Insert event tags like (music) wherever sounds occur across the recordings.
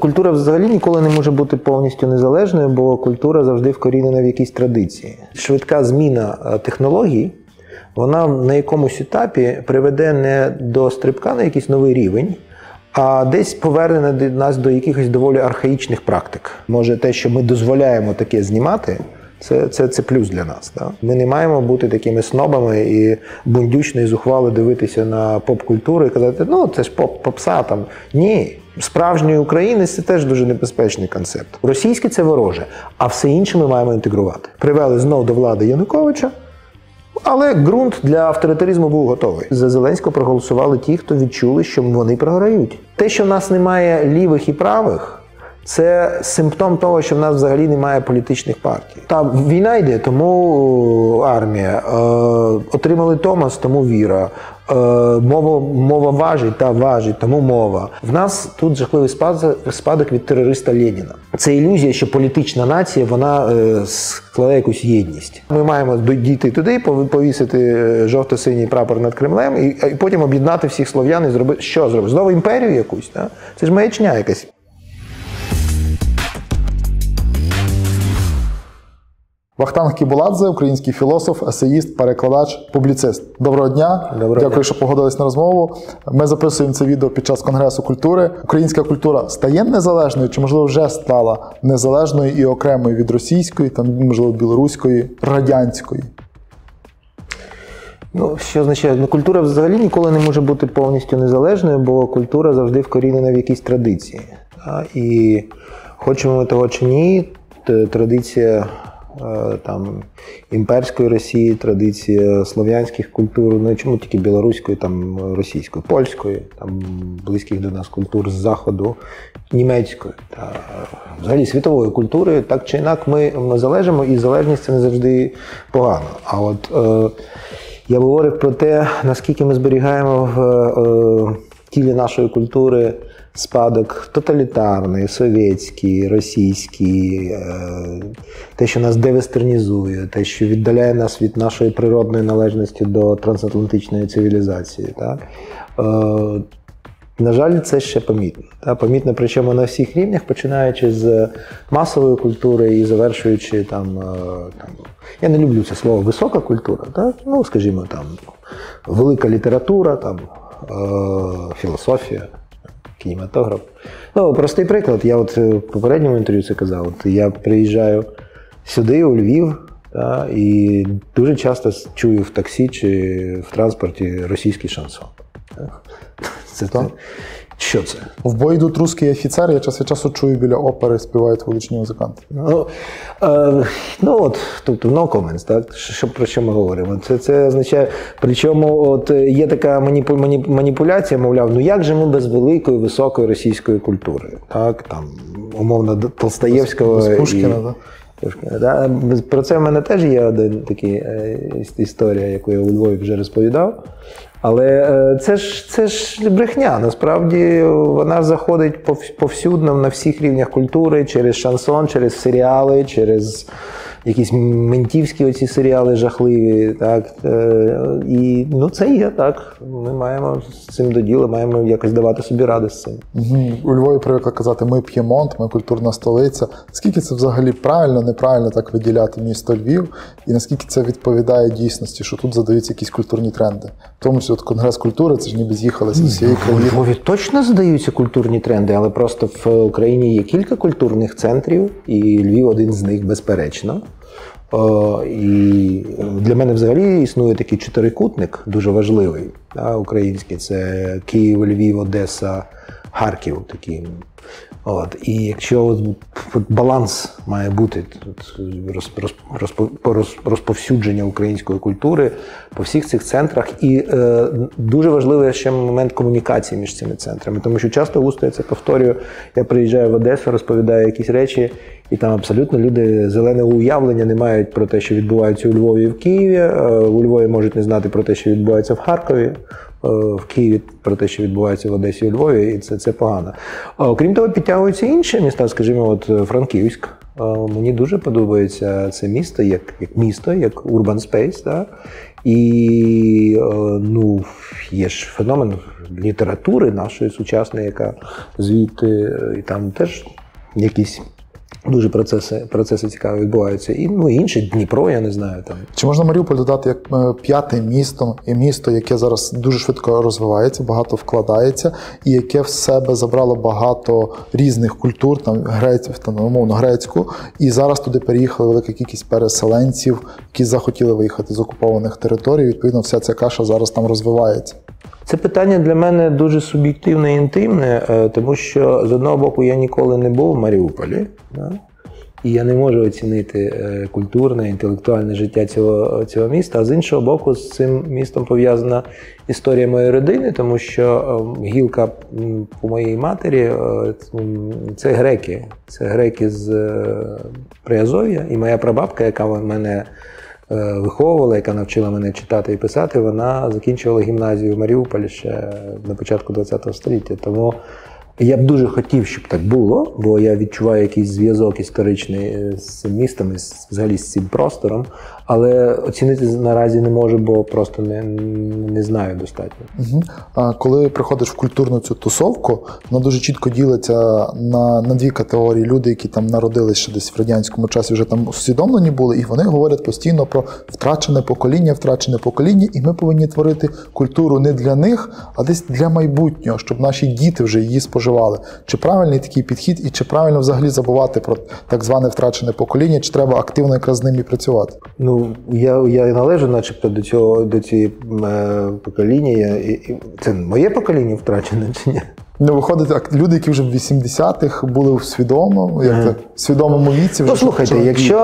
Культура взагалі ніколи не може бути повністю незалежною, бо культура завжди вкорінена в якійсь традиції. Швидка зміна е, технологій, вона на якомусь етапі приведе не до стрибка на якийсь новий рівень, а десь поверне нас до якихось доволі архаїчних практик. Може, те, що ми дозволяємо таке знімати. Це це, це плюс для нас. Да? Ми не маємо бути такими снобами і бундючно і зухвало дивитися на поп-культуру і казати, ну це ж поп попса там. Ні. Справжньої України це теж дуже небезпечний концепт. Російське це вороже, а все інше ми маємо інтегрувати. Привели знов до влади Януковича, але ґрунт для авторитаризму був готовий. За Зеленського проголосували ті, хто відчули, що вони програють. Те, що в нас немає лівих і правих. Це симптом того, що в нас взагалі немає політичних партій. Та війна йде, тому армія. Е, отримали Томас, тому віра. Е, мова мова важить та важить, тому мова. В нас тут жахливий спадок, спадок від терориста Леніна. Це ілюзія, що політична нація вона е, складає якусь єдність. Ми маємо дійти туди, повісити е, жовто-синій прапор над Кремлем, і, і потім об'єднати всіх слов'ян і зробити що зробити? Знову імперію якусь. Та? Це ж маячня якась. Вахтанг Кібуладзе, український філософ, есеїст, перекладач, публіцист. Доброго дня. Доброго Дякую, дня. що погодились на розмову. Ми записуємо це відео під час Конгресу культури. Українська культура стає незалежною, чи можливо вже стала незалежною і окремою від російської, там можливо білоруської, радянської. Ну, що означає, ну культура взагалі ніколи не може бути повністю незалежною, бо культура завжди вкорінена в якійсь традиції. І хочемо ми того чи ні, традиція там імперської Росії, традиція слов'янських культур, ну чому тільки білоруської, там російської, польської, там близьких до нас культур з заходу, німецької та взагалі світової культури, так чи інак, ми, ми залежимо, і залежність це не завжди погано. А от е, я говорив про те, наскільки ми зберігаємо в е, тілі нашої культури спадок тоталітарний, совєтський, російський, е, те, що нас девестернізує, те, що віддаляє нас від нашої природної належності до трансатлантичної цивілізації. Так? Е, на жаль, це ще помітно. Та, помітно, причому на всіх рівнях, починаючи з масової культури і завершуючи там. Е, там я не люблю це слово висока культура, так? ну, скажімо, там велика література, там, філософія кінематограф. Ну, простий приклад. Я от в попередньому інтерв'ю це казав. От Я приїжджаю сюди, у Львів, та, і дуже часто чую в таксі чи в транспорті російський шансон. Це, це, що це? В бой йдуть русські офіцери, я час від часу чую біля опери, співають вуличні музиканти. Ну, е, ну от, тобто no comments, так? Що, про що ми говоримо? Це це означає, причому от є така маніпу, маніпуляція, мовляв, ну як же ми без великої, високої російської культури? Так, там, умовно, Толстаєвського. Без, без Пушкіна, і... так? Да? Про це в мене теж є один такий е, історія, яку я у Львові вже розповідав. Але е, це ж це ж брехня. Насправді вона заходить повсюдно на всіх рівнях культури через шансон, через серіали, через якісь ментівські оці серіали жахливі. Так? Е, і ну це є так. Ми маємо з цим до діла, маємо якось давати собі ради з цим. У Львові привикли казати, ми П'ємонт, ми культурна столиця. Скільки це взагалі правильно, неправильно так виділяти місто Львів, і наскільки це відповідає дійсності, що тут задаються якісь культурні тренди? В тому числі от Конгрес культури, це ж ніби з'їхалися з всієї країни. У Львові точно задаються культурні тренди, але просто в Україні є кілька культурних центрів, і Львів один з них безперечно. І для мене взагалі існує такий чотирикутник, дуже важливий, український. Це Київ, Львів, Одеса, Харків. Такий. От. І якщо от, баланс має бути роз, роз, роз, розповсюдження української культури по всіх цих центрах, і е, дуже важливий ще момент комунікації між цими центрами, тому що часто густо я це повторюю. Я приїжджаю в Одесу, розповідаю якісь речі, і там абсолютно люди зеленого уявлення не мають про те, що відбувається у Львові і в Києві. Е, у Львові можуть не знати про те, що відбувається в Харкові. Е, в Києві про те, що відбувається в Одесі у Львові, і це це погано. Окрім того, підтягуються інші міста, скажімо, от Франківськ, Мені дуже подобається це місто, як як місто, як urban space. Да? І ну, є ж феномен літератури нашої сучасної, яка звідти і там теж якісь Дуже процеси процеси цікаві відбуваються. І ну, інші Дніпро, я не знаю. там. Чи можна Маріуполь додати як е, п'яте місто, і місто, яке зараз дуже швидко розвивається, багато вкладається, і яке в себе забрало багато різних культур, там греців, там умовно грецьку, і зараз туди переїхали велика кількість переселенців, які захотіли виїхати з окупованих територій. Відповідно, вся ця каша зараз там розвивається. Це питання для мене дуже суб'єктивне і інтимне, е, тому що з одного боку я ніколи не був в Маріуполі, да? і я не можу оцінити е, культурне, інтелектуальне життя цього цього міста. А з іншого боку, з цим містом пов'язана історія моєї родини, тому що е, гілка по моїй матері це греки. Це греки з Приазов'я, і моя прабабка, яка в мене. Е, виховувала, яка навчила мене читати і писати, вона закінчувала гімназію в Маріуполі ще на початку ХХ століття. Тому я б дуже хотів, щоб так було, бо я відчуваю якийсь зв'язок історичний з цим містом, взагалі з цим простором. Але оцінити наразі не можу, бо просто не не знаю достатньо. Угу. А коли приходиш в культурну цю тусовку, вона дуже чітко ділиться на на дві категорії: люди, які там народилися ще десь в радянському часі, вже там усвідомлені були, і вони говорять постійно про втрачене покоління, втрачене покоління, і ми повинні творити культуру не для них, а десь для майбутнього, щоб наші діти вже її споживали. Чи правильний такий підхід, і чи правильно взагалі забувати про так зване втрачене покоління, чи треба активно якраз з ними працювати? Ну я я належу, начебто, до цього до цієї е, покоління. Я, і, Це моє покоління втрачене чи ні? Ну, виходить, люди, які вже в 80-х були в свідомому, як це, в свідомому віці. Вже ну, слухайте, якщо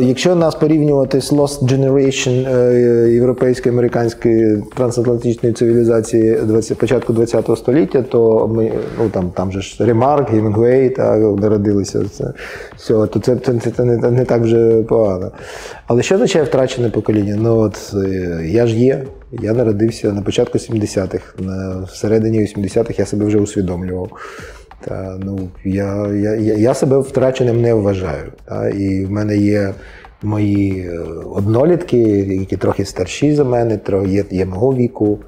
е, якщо нас порівнювати з Lost Generation е, європейської американської трансатлантичної цивілізації 20, початку ХХ століття, то ми ну там там же ж Ремарк, Гемінгуей та народилися. Це все, то це, це, це, це не, не так вже погано. Але що означає втрачене покоління? Ну от е, я ж є. Я народився на початку 70-х, на всередині 80-х я себе вже усвідомлював. Та, ну, Я я, я себе втраченим не вважаю. Та, І в мене є мої е, однолітки, які трохи старші за мене, є, є мого віку,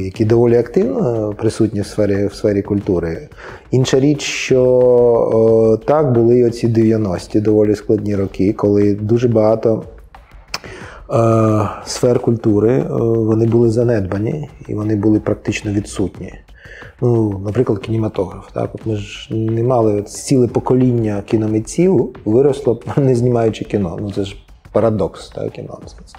які доволі активно присутні в сфері в сфері культури. Інша річ, що о, так були оці 90-ті доволі складні роки, коли дуже багато. Е, сфер культури е, вони були занедбані і вони були практично відсутні. Ну, Наприклад, кінематограф. Так? От Ми ж не мали от ціле покоління кіномитців виросло, (laughs) не знімаючи кіно. Ну Це ж парадокс, так, і нонсенс.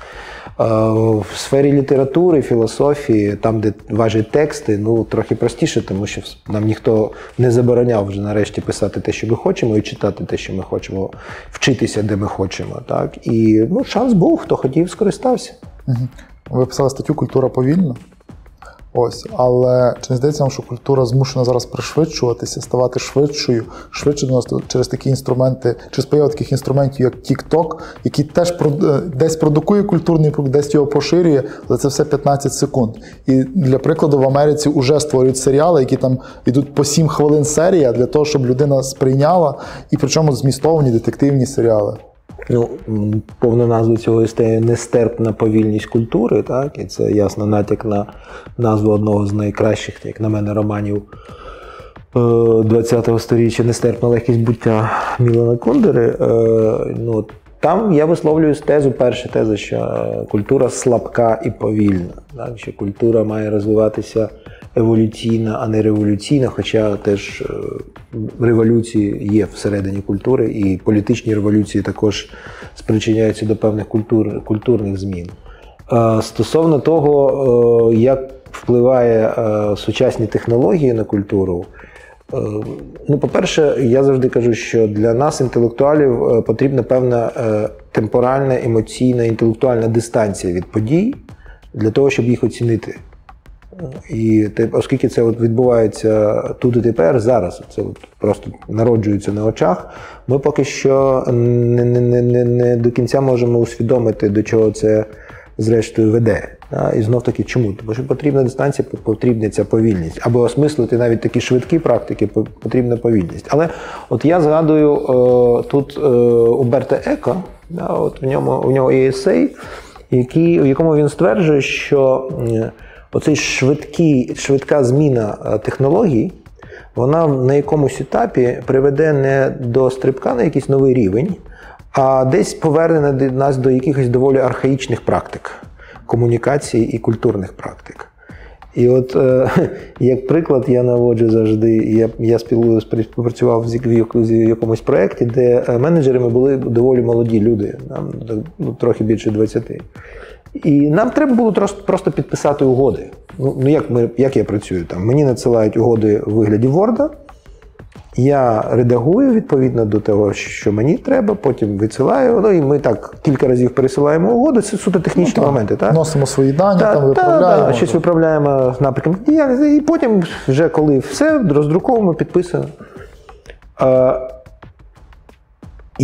В сфері літератури, філософії, там, де важать тексти, ну трохи простіше, тому що нам ніхто не забороняв вже нарешті писати те, що ми хочемо, і читати те, що ми хочемо, вчитися, де ми хочемо. Так? І ну, шанс був, хто хотів, скористався. Ви писали статтю Культура повільно. Ось, але чи не здається вам, що культура змушена зараз пришвидшуватися, ставати швидшою, швидше до нас через такі інструменти, через появу таких інструментів, як TikTok, який теж е, десь продукує культурний продукт, десь його поширює, але це все 15 секунд. І для прикладу в Америці вже створюють серіали, які там йдуть по 7 хвилин серія для того, щоб людина сприйняла, і причому змістовані детективні серіали. Ну, повна назва цього істеє нестерпна повільність культури, так? І це ясно натяк на назву одного з найкращих, як на мене, романів ХХ е, століття Нестерпна легкість буття Мілана Кундери. Е, ну, Там я висловлюю тезу, перша теза, що культура слабка і повільна, так? що культура має розвиватися еволюційна, а не революційна, хоча теж е, революції є всередині культури, і політичні революції також спричиняються до певних культур, культурних змін. Стосовно того, е, як впливає е, сучасні технології на культуру. Ну, по-перше, я завжди кажу, що для нас, інтелектуалів, потрібна певна темпоральна, емоційна, інтелектуальна дистанція від подій для того, щоб їх оцінити. І оскільки це от відбувається тут і тепер, зараз це от просто народжується на очах, ми поки що не, не, не, не до кінця можемо усвідомити, до чого це зрештою веде. І знов таки, чому? Тому що потрібна дистанція, потрібна ця повільність. Аби осмислити навіть такі швидкі практики, потрібна повільність. Але от я згадую е, тут е, Уберта Еко, от в ньому у нього є есей, який, у якому він стверджує, що е, оцей швидкий, швидка зміна е, технологій. Вона на якомусь етапі приведе не до стрибка на якийсь новий рівень, а десь поверне нас до якихось доволі архаїчних практик комунікації і культурних практик. І от, е, (laughs) як приклад, я наводжу завжди, я я співпрацював в якомусь проєкті, де е, менеджерами були доволі молоді люди, нам ну, трохи більше 20. І нам треба було просто підписати угоди. Ну, ну як ми, як я працюю там? Мені надсилають угоди у вигляді Word, я редагую відповідно до того, що мені треба, потім відсилаю. Ну і ми так кілька разів пересилаємо угоду. Це суто технічні ну, так. моменти. Так? Носимо свої дані, та, там виправляємо. Та, щось виправляємо напрямок діяльності, і потім, вже коли все роздруковуємо, підписуємо.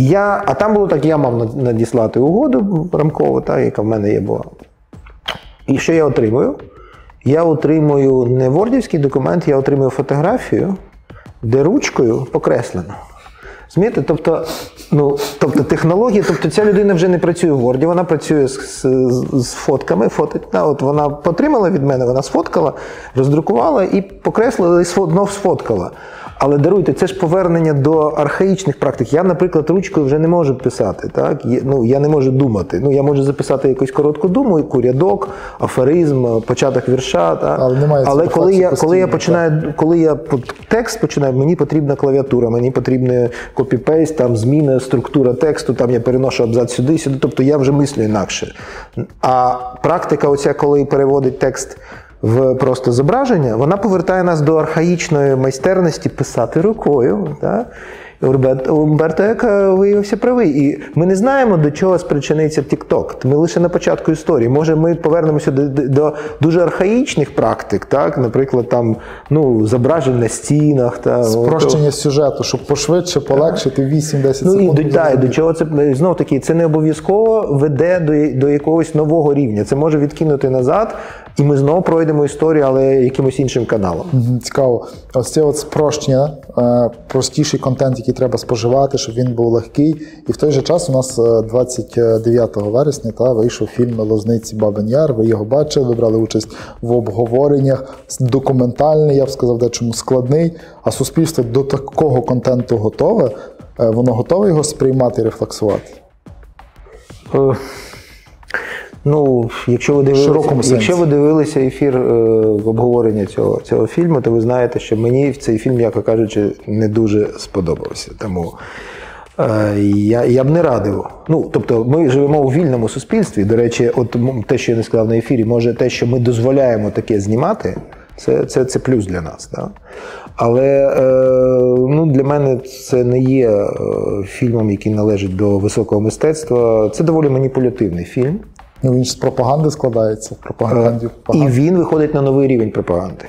Я, А там було так, я мав надіслати угоду рамкову, та, яка в мене є була. І що я отримую? Я отримую не вордівський документ, я отримую фотографію де ручкою покреслено. Змієте? Тобто, ну, тобто технологія, тобто ця людина вже не працює в Word, вона працює з, з, з фотками. Фотить, да, от Вона потримала від мене, вона сфоткала, роздрукувала і покреслила, і знов сфоткала. Але даруйте, це ж повернення до архаїчних практик. Я, наприклад, ручкою вже не можу писати. Так? Ну, Я не можу думати. Ну, Я можу записати якусь коротку думу, яку рядок, афоризм, початок вірша. Так? Але немає Але коли я коли я починаю, коли я текст починаю, мені потрібна клавіатура, мені потрібна копіпейст, там зміна, структура тексту, там я переношу абзац сюди, сюди. Тобто я вже мислю інакше. А практика, оця, коли переводить текст в просто зображення, вона повертає нас до архаїчної майстерності писати рукою. Так? Умберто Еко виявився правий. І ми не знаємо, до чого спричиниться TikTok. Ми лише на початку історії. Може, ми повернемося до до дуже архаїчних практик, так? наприклад, там ну, зображень на стінах. Та, Спрощення сюжету, щоб пошвидше, полегшити 8-10 секунд. Ну, і, да, до чого це знов таки, це не обов'язково веде до, до якогось нового рівня. Це може відкинути назад. І ми знову пройдемо історію, але якимось іншим каналом. Цікаво. Ось це от спрощення, е, простіший контент, який треба споживати, щоб він був легкий. І в той же час у нас 29 е, вересня та вийшов фільм Лозниці Бабин Яр. Ви його бачили, ви брали участь в обговореннях. Документальний, я б сказав, дечому складний. А суспільство до такого контенту готове. Е, воно готове його сприймати і рефлексувати. Ну, якщо ви дивилися, якщо ви дивилися ефір е, обговорення цього цього фільму, то ви знаєте, що мені цей фільм, яко кажучи, не дуже сподобався. Тому е, я я б не радив. Ну, тобто, ми живемо у вільному суспільстві. До речі, от те, що я не сказав на ефірі, може те, що ми дозволяємо таке знімати, це це, це плюс для нас. Да? Але е, ну, для мене це не є е, фільмом, який належить до високого мистецтва. Це доволі маніпулятивний фільм. Ну, Він ж з пропаганди складається. Пропаганді, І він виходить на новий рівень пропаганди.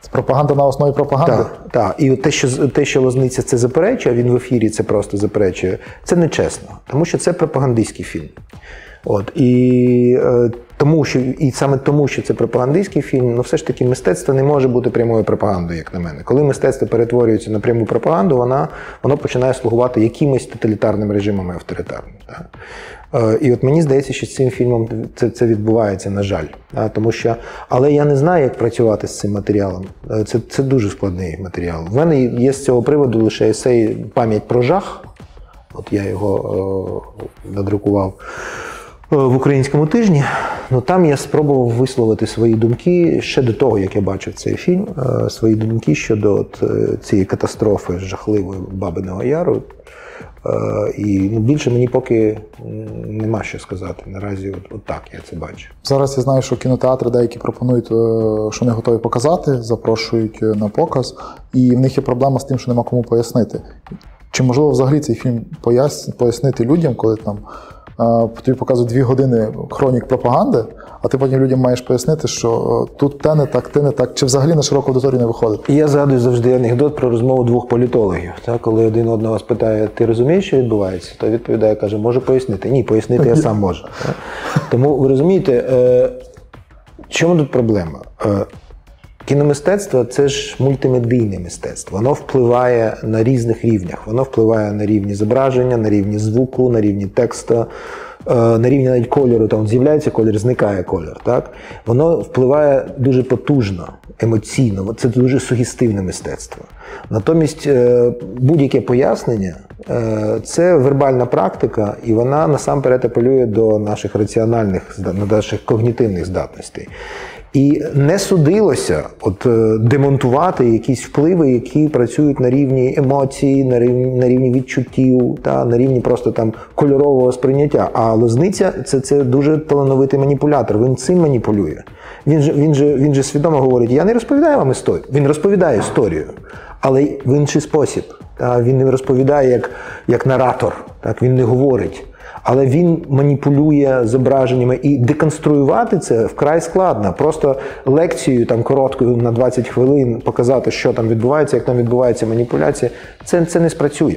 Це пропаганда на основі пропаганди? Так, так. І те, що те, що Лозниця це заперечує, а він в ефірі це просто заперечує, це нечесно, тому що це пропагандистський фільм. От І е, тому, що і саме тому, що це пропагандистський фільм, ну все ж таки мистецтво не може бути прямою пропагандою, як на мене. Коли мистецтво перетворюється на пряму пропаганду, вона воно починає слугувати якимось тоталітарним режимами авторитарним. Так? Е, і от мені здається, що з цим фільмом це це відбувається, на жаль. Тому що, Але я не знаю, як працювати з цим матеріалом. Е, це це дуже складний матеріал. В мене є з цього приводу лише есей пам'ять про жах. От я його е, надрукував в українському тижні. Ну там я спробував висловити свої думки ще до того, як я бачив цей фільм. Свої думки щодо от, цієї катастрофи жахливої Бабиного Яру. Е, і більше мені поки нема що сказати. Наразі от, от так я це бачу. Зараз я знаю, що кінотеатри деякі пропонують, е, що не готові показати, запрошують е, на показ, і в них є проблема з тим, що нема кому пояснити. Чи можливо взагалі цей фільм пояснити людям, коли там тобі показують дві години хронік пропаганди, а ти потім людям маєш пояснити, що тут те не так, те не так, чи взагалі на широку аудиторію не виходить. І я згадую завжди анекдот про розмову двох політологів. Так? Коли один одного спитає, ти розумієш, що відбувається, то відповідає, каже, можу пояснити. Ні, пояснити я сам можу. (laughs) Тому ви розумієте. Е, чому тут проблема? Кіномистецтво це ж мультимедійне мистецтво. Воно впливає на різних рівнях. Воно впливає на рівні зображення, на рівні звуку, на рівні тексту, е, на рівні навіть кольору. Там з'являється колір, зникає колір. Так? Воно впливає дуже потужно, емоційно. Це дуже сугестивне мистецтво. Натомість е, будь-яке пояснення е, це вербальна практика, і вона насамперед апелює до наших раціональних, до наших когнітивних здатностей. І не судилося от е, демонтувати якісь впливи, які працюють на рівні емоцій, на рівні на рівні відчуттів, та на рівні просто там кольорового сприйняття. А лозниця це це дуже талановитий маніпулятор. Він цим маніпулює. Він же він же він же свідомо говорить: я не розповідаю вам історію. Він розповідає історію, але в інший спосіб. Та він не розповідає як, як наратор. Так він не говорить але він маніпулює зображеннями і деконструювати це вкрай складно. Просто лекцією там короткою на 20 хвилин показати, що там відбувається, як там відбувається маніпуляція, це це не спрацює.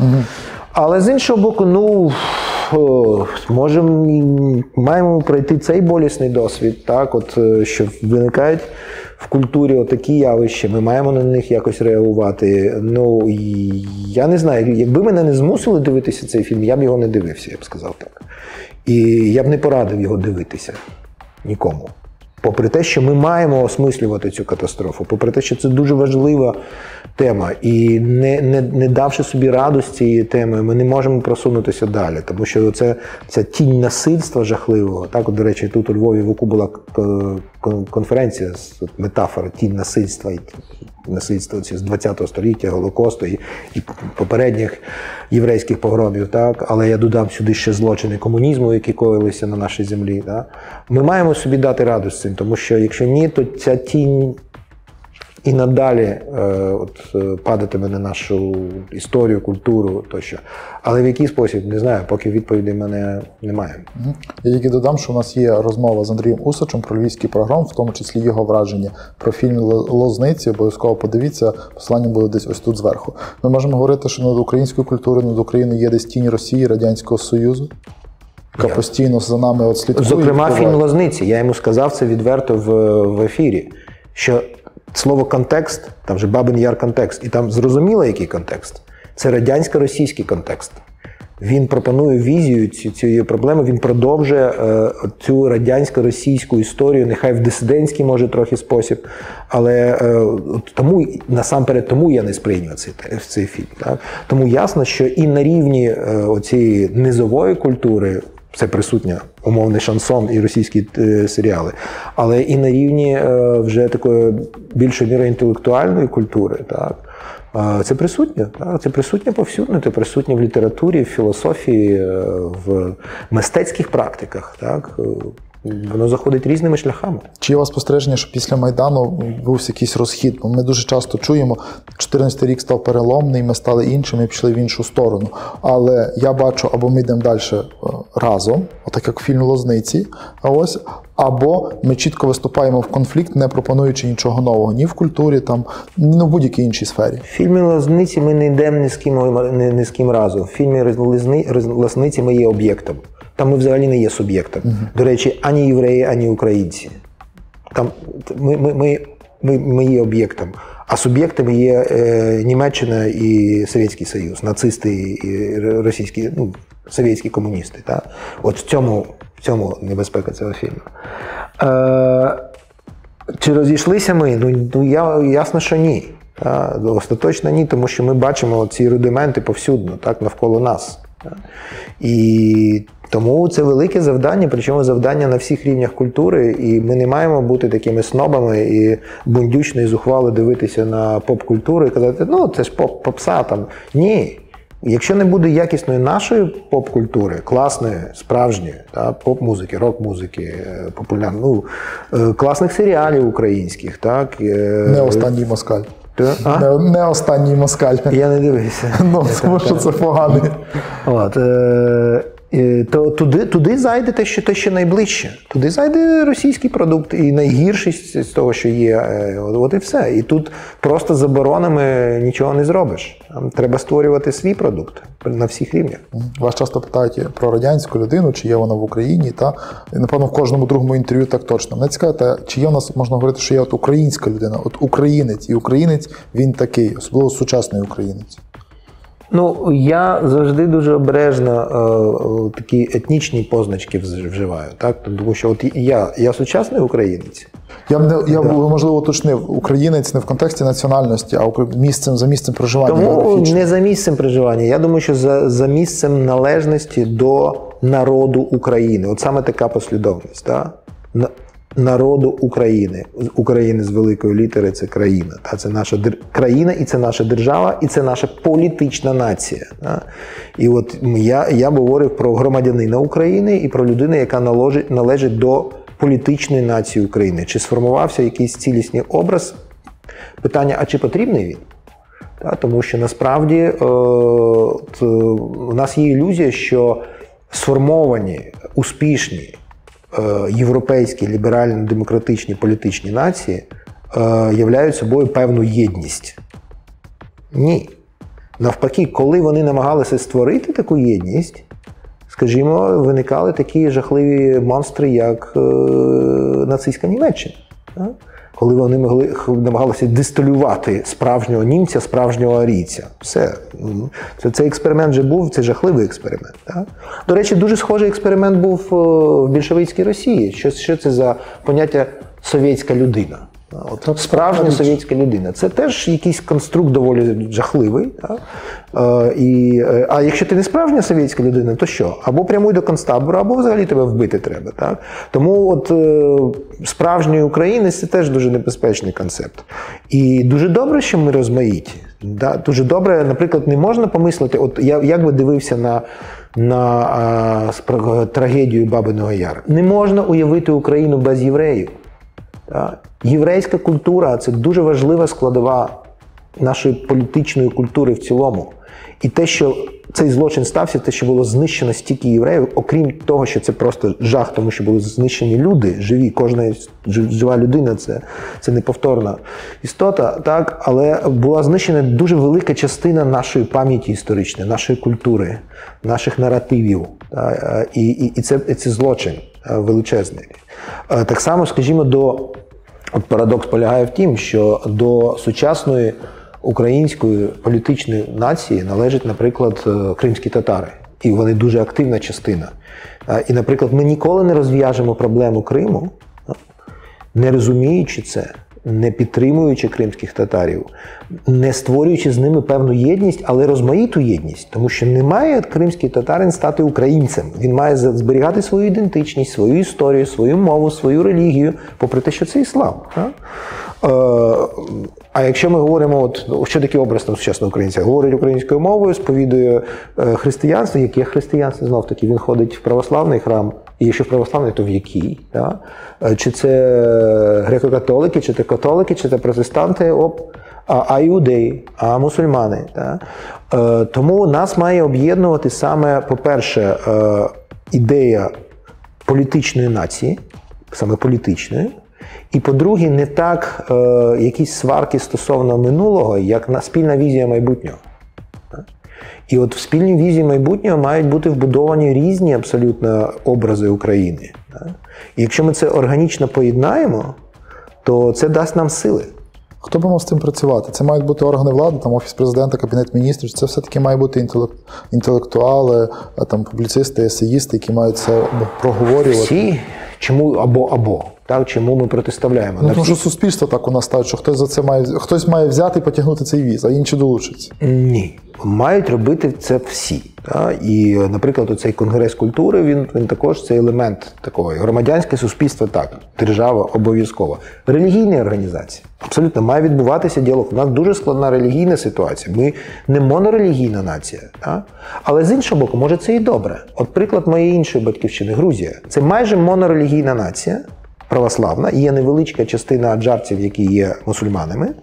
Угу. Але з іншого боку, ну можемо маємо пройти цей болісний досвід, так, от е, що виникають в культурі отакі явища, ми маємо на них якось реагувати. Ну я не знаю, якби мене не змусили дивитися цей фільм, я б його не дивився, я б сказав так. І я б не порадив його дивитися нікому. Попри те, що ми маємо осмислювати цю катастрофу, попри те, що це дуже важлива тема, і не не, не давши собі радості цієї теми, ми не можемо просунутися далі, тому що це ця тінь насильства жахливого. Так, до речі, тут у Львові в УКУ була конференція з метафора тінь насильства і насильства з 20-го століття, Голокосту і, і попередніх єврейських погромів. Так, але я додам сюди ще злочини комунізму, які коїлися на нашій землі. Так. Ми маємо собі дати раду з цим, тому що якщо ні, то ця тінь і надалі е, от, е, падатиме на нашу історію, культуру тощо. Але в який спосіб не знаю, поки відповіді в мене немає. Я тільки додам, що у нас є розмова з Андрієм Усачем про львівський програм, в тому числі його враження про фільм Лозниці. Обов'язково подивіться, посилання буде десь ось тут зверху. Ми можемо говорити, що над українською культурою над Україною є десь тінь Росії, Радянського Союзу. Яка постійно за нами от слідкує. Зокрема, фільм Лозниці. Я йому сказав це відверто в, в ефірі. Що слово контекст, там же Бабин Яр контекст, і там зрозуміло, який контекст. Це радянсько-російський контекст. Він пропонує візію цієї проблеми, він продовжує е, цю радянсько-російську історію, нехай в дисидентський, може, трохи спосіб. Але е, тому насамперед тому я не сприйняв цей цей фільм. Так? Тому ясно, що і на рівні е, цієї низової культури це присутня умовний шансон і російські е, серіали, але і на рівні е, вже такої більшої міри інтелектуальної культури, так. Це присутнє, так? це присутнє повсюдно, це присутнє в літературі, в філософії, е, в мистецьких практиках. Так? Воно заходить різними шляхами. Чи є у вас спостереження, що після Майдану був якийсь розхід? Бо Ми дуже часто чуємо, 14 рік став переломний, ми стали іншими і пішли в іншу сторону. Але я бачу, або ми йдемо далі е, разом, отак як фільм Лозниці, а ось, або ми чітко виступаємо в конфлікт, не пропонуючи нічого нового ні в культурі, там, ні в будь-якій іншій сфері. В фільмі Лозниці ми не йдемо ні з ким, ні, ні з ким разом. В фільмі Лозниці ми є об'єктом. Там ми взагалі не є суб'єктом. Uh-huh. До речі, ані євреї, ані українці. Там ми ми, ми, ми, ми є об'єктом. А суб'єктами є е, Німеччина і Совєтський Союз, нацисти і російські, ну, совєтські комуністи. Так? От в цьому в цьому небезпека цього фільму. Е, Чи розійшлися ми? Ну, ну я, ясно, що ні. Так? Остаточно ні, тому що ми бачимо ці рудименти повсюдно, так, навколо нас. І тому це велике завдання, причому завдання на всіх рівнях культури, і ми не маємо бути такими снобами і бундючно і зухвало дивитися на поп-культуру і казати, ну це ж поп попса там. Ні. Якщо не буде якісної нашої поп-культури, класної, справжньої, та, поп-музики, рок-музики, е, популярної, ну, е, класних серіалів українських, так. Е, не останній москаль. Не, не останній москаль. Я не дивився. (laughs) Ну, Тому що це поганий. От, Е, то туди, туди зайде те, що те, що найближче. Туди зайде російський продукт і найгірший з того, що є. Е, От, і все. І тут просто заборонами нічого не зробиш. Треба створювати свій продукт на всіх рівнях. Вас часто питають про радянську людину, чи є вона в Україні, та напевно в кожному другому інтерв'ю так точно. Мене цікаво, чи є у нас можна говорити, що є от українська людина, от українець, і українець він такий, особливо сучасний українець. Ну, я завжди дуже обережно е, е, такі етнічні позначки вживаю. Так? Тому що от я, я сучасний українець. Я б не я б можливо уточнив українець не в контексті національності, а місцем за місцем проживання. Тому не за місцем проживання. Я думаю, що за, за місцем належності до народу України. От саме така послідовність. Так? На- Народу України. України з великої літери це країна. Та? Це наша країна, і це наша держава, і це наша політична нація. Та? І от я, я говорив про громадянина України і про людину, яка належить, належить до політичної нації України. Чи сформувався якийсь цілісний образ? Питання: а чи потрібний він? Та, тому що насправді е, е, у нас є ілюзія, що сформовані, успішні європейські ліберально-демократичні політичні нації е, являють собою певну єдність. Ні. Навпаки, коли вони намагалися створити таку єдність, скажімо, виникали такі жахливі монстри, як е, нацистська Німеччина. Коли вони могли намагалися дистилювати справжнього німця, справжнього арійця. Все. Це, цей експеримент вже був, це жахливий експеримент. Так? До речі, дуже схожий експеримент був е, в більшовицькій Росії. Що, що це за поняття совєтська людина? От, справжня совєтська людина. Це теж якийсь конструкт доволі жахливий. Так? Е, і, е, а якщо ти не справжня совєтська людина, то що? Або прямуй до концтабору, або взагалі тебе вбити треба. Так? Тому от е, справжньої українець це теж дуже небезпечний концепт. І дуже добре, що ми розмаїті. Да? Дуже добре, наприклад, не можна помислити, от я як би дивився на. На а, трагедію Бабиного Яру. Не можна уявити Україну без євреїв. Так? Єврейська культура це дуже важлива складова нашої політичної культури в цілому. І те, що цей злочин стався, те, що було знищено стільки євреїв, окрім того, що це просто жах, тому що були знищені люди, живі, кожна жива людина це, це неповторна істота, так? але була знищена дуже велика частина нашої пам'яті історичної, нашої культури, наших наративів. Так? Е, І, і, і, це, це злочин е, величезний. Е, Так само, скажімо, до От парадокс полягає в тім, що до сучасної української політичної нації належать, наприклад, е, кримські татари, і вони дуже активна частина. Е, І, наприклад, ми ніколи не розв'яжемо проблему Криму, е, не розуміючи це, не підтримуючи кримських татарів, не створюючи з ними певну єдність, але розмаїту єдність, тому що не має кримський татарин стати українцем. Він має зберігати свою ідентичність, свою історію, свою мову, свою релігію, попри те, що це іслам. так? Е, А якщо ми говоримо, от що таке образ там сучасного українця? Говорить українською мовою, сповідує е, християнство, яке християнство знов таки, він ходить в православний храм, і якщо православний, то в який? Да? Е, Чи це греко-католики, чи це католики, чи це протестанти, оп, а, іудеї, а мусульмани. Да? Тому нас має об'єднувати саме, по-перше, ідея політичної нації, саме політичної. І по-друге, не так е, якісь сварки стосовно минулого, як на спільна візія майбутнього. І от в спільній візії майбутнього мають бути вбудовані різні абсолютно образи України. І якщо ми це органічно поєднаємо, то це дасть нам сили. Хто би мав з цим працювати? Це мають бути органи влади, там офіс президента, кабінет міністрів. Це все-таки має бути інтелектуали, там публіцисти, есеїсти, які мають це проговорювати. Всі чому або або так, чому ми протиставляємо Ну, тому що суспільство так у нас ставить, що хтось за це має хтось має взяти і потягнути цей віз, а інші долучаться. Ні, мають робити це всі. Та? І, наприклад, оцей конгрес культури він, він також це елемент такого громадянське суспільство. Так, держава обов'язково. Релігійні організації абсолютно має відбуватися діалог. У нас дуже складна релігійна ситуація. Ми не монорелігійна нація. Та? Але з іншого боку, може це і добре. От приклад моєї іншої батьківщини, Грузія, це майже монорелігійна нація. Православна, є невеличка частина аджарців, які є мусульманами. Е,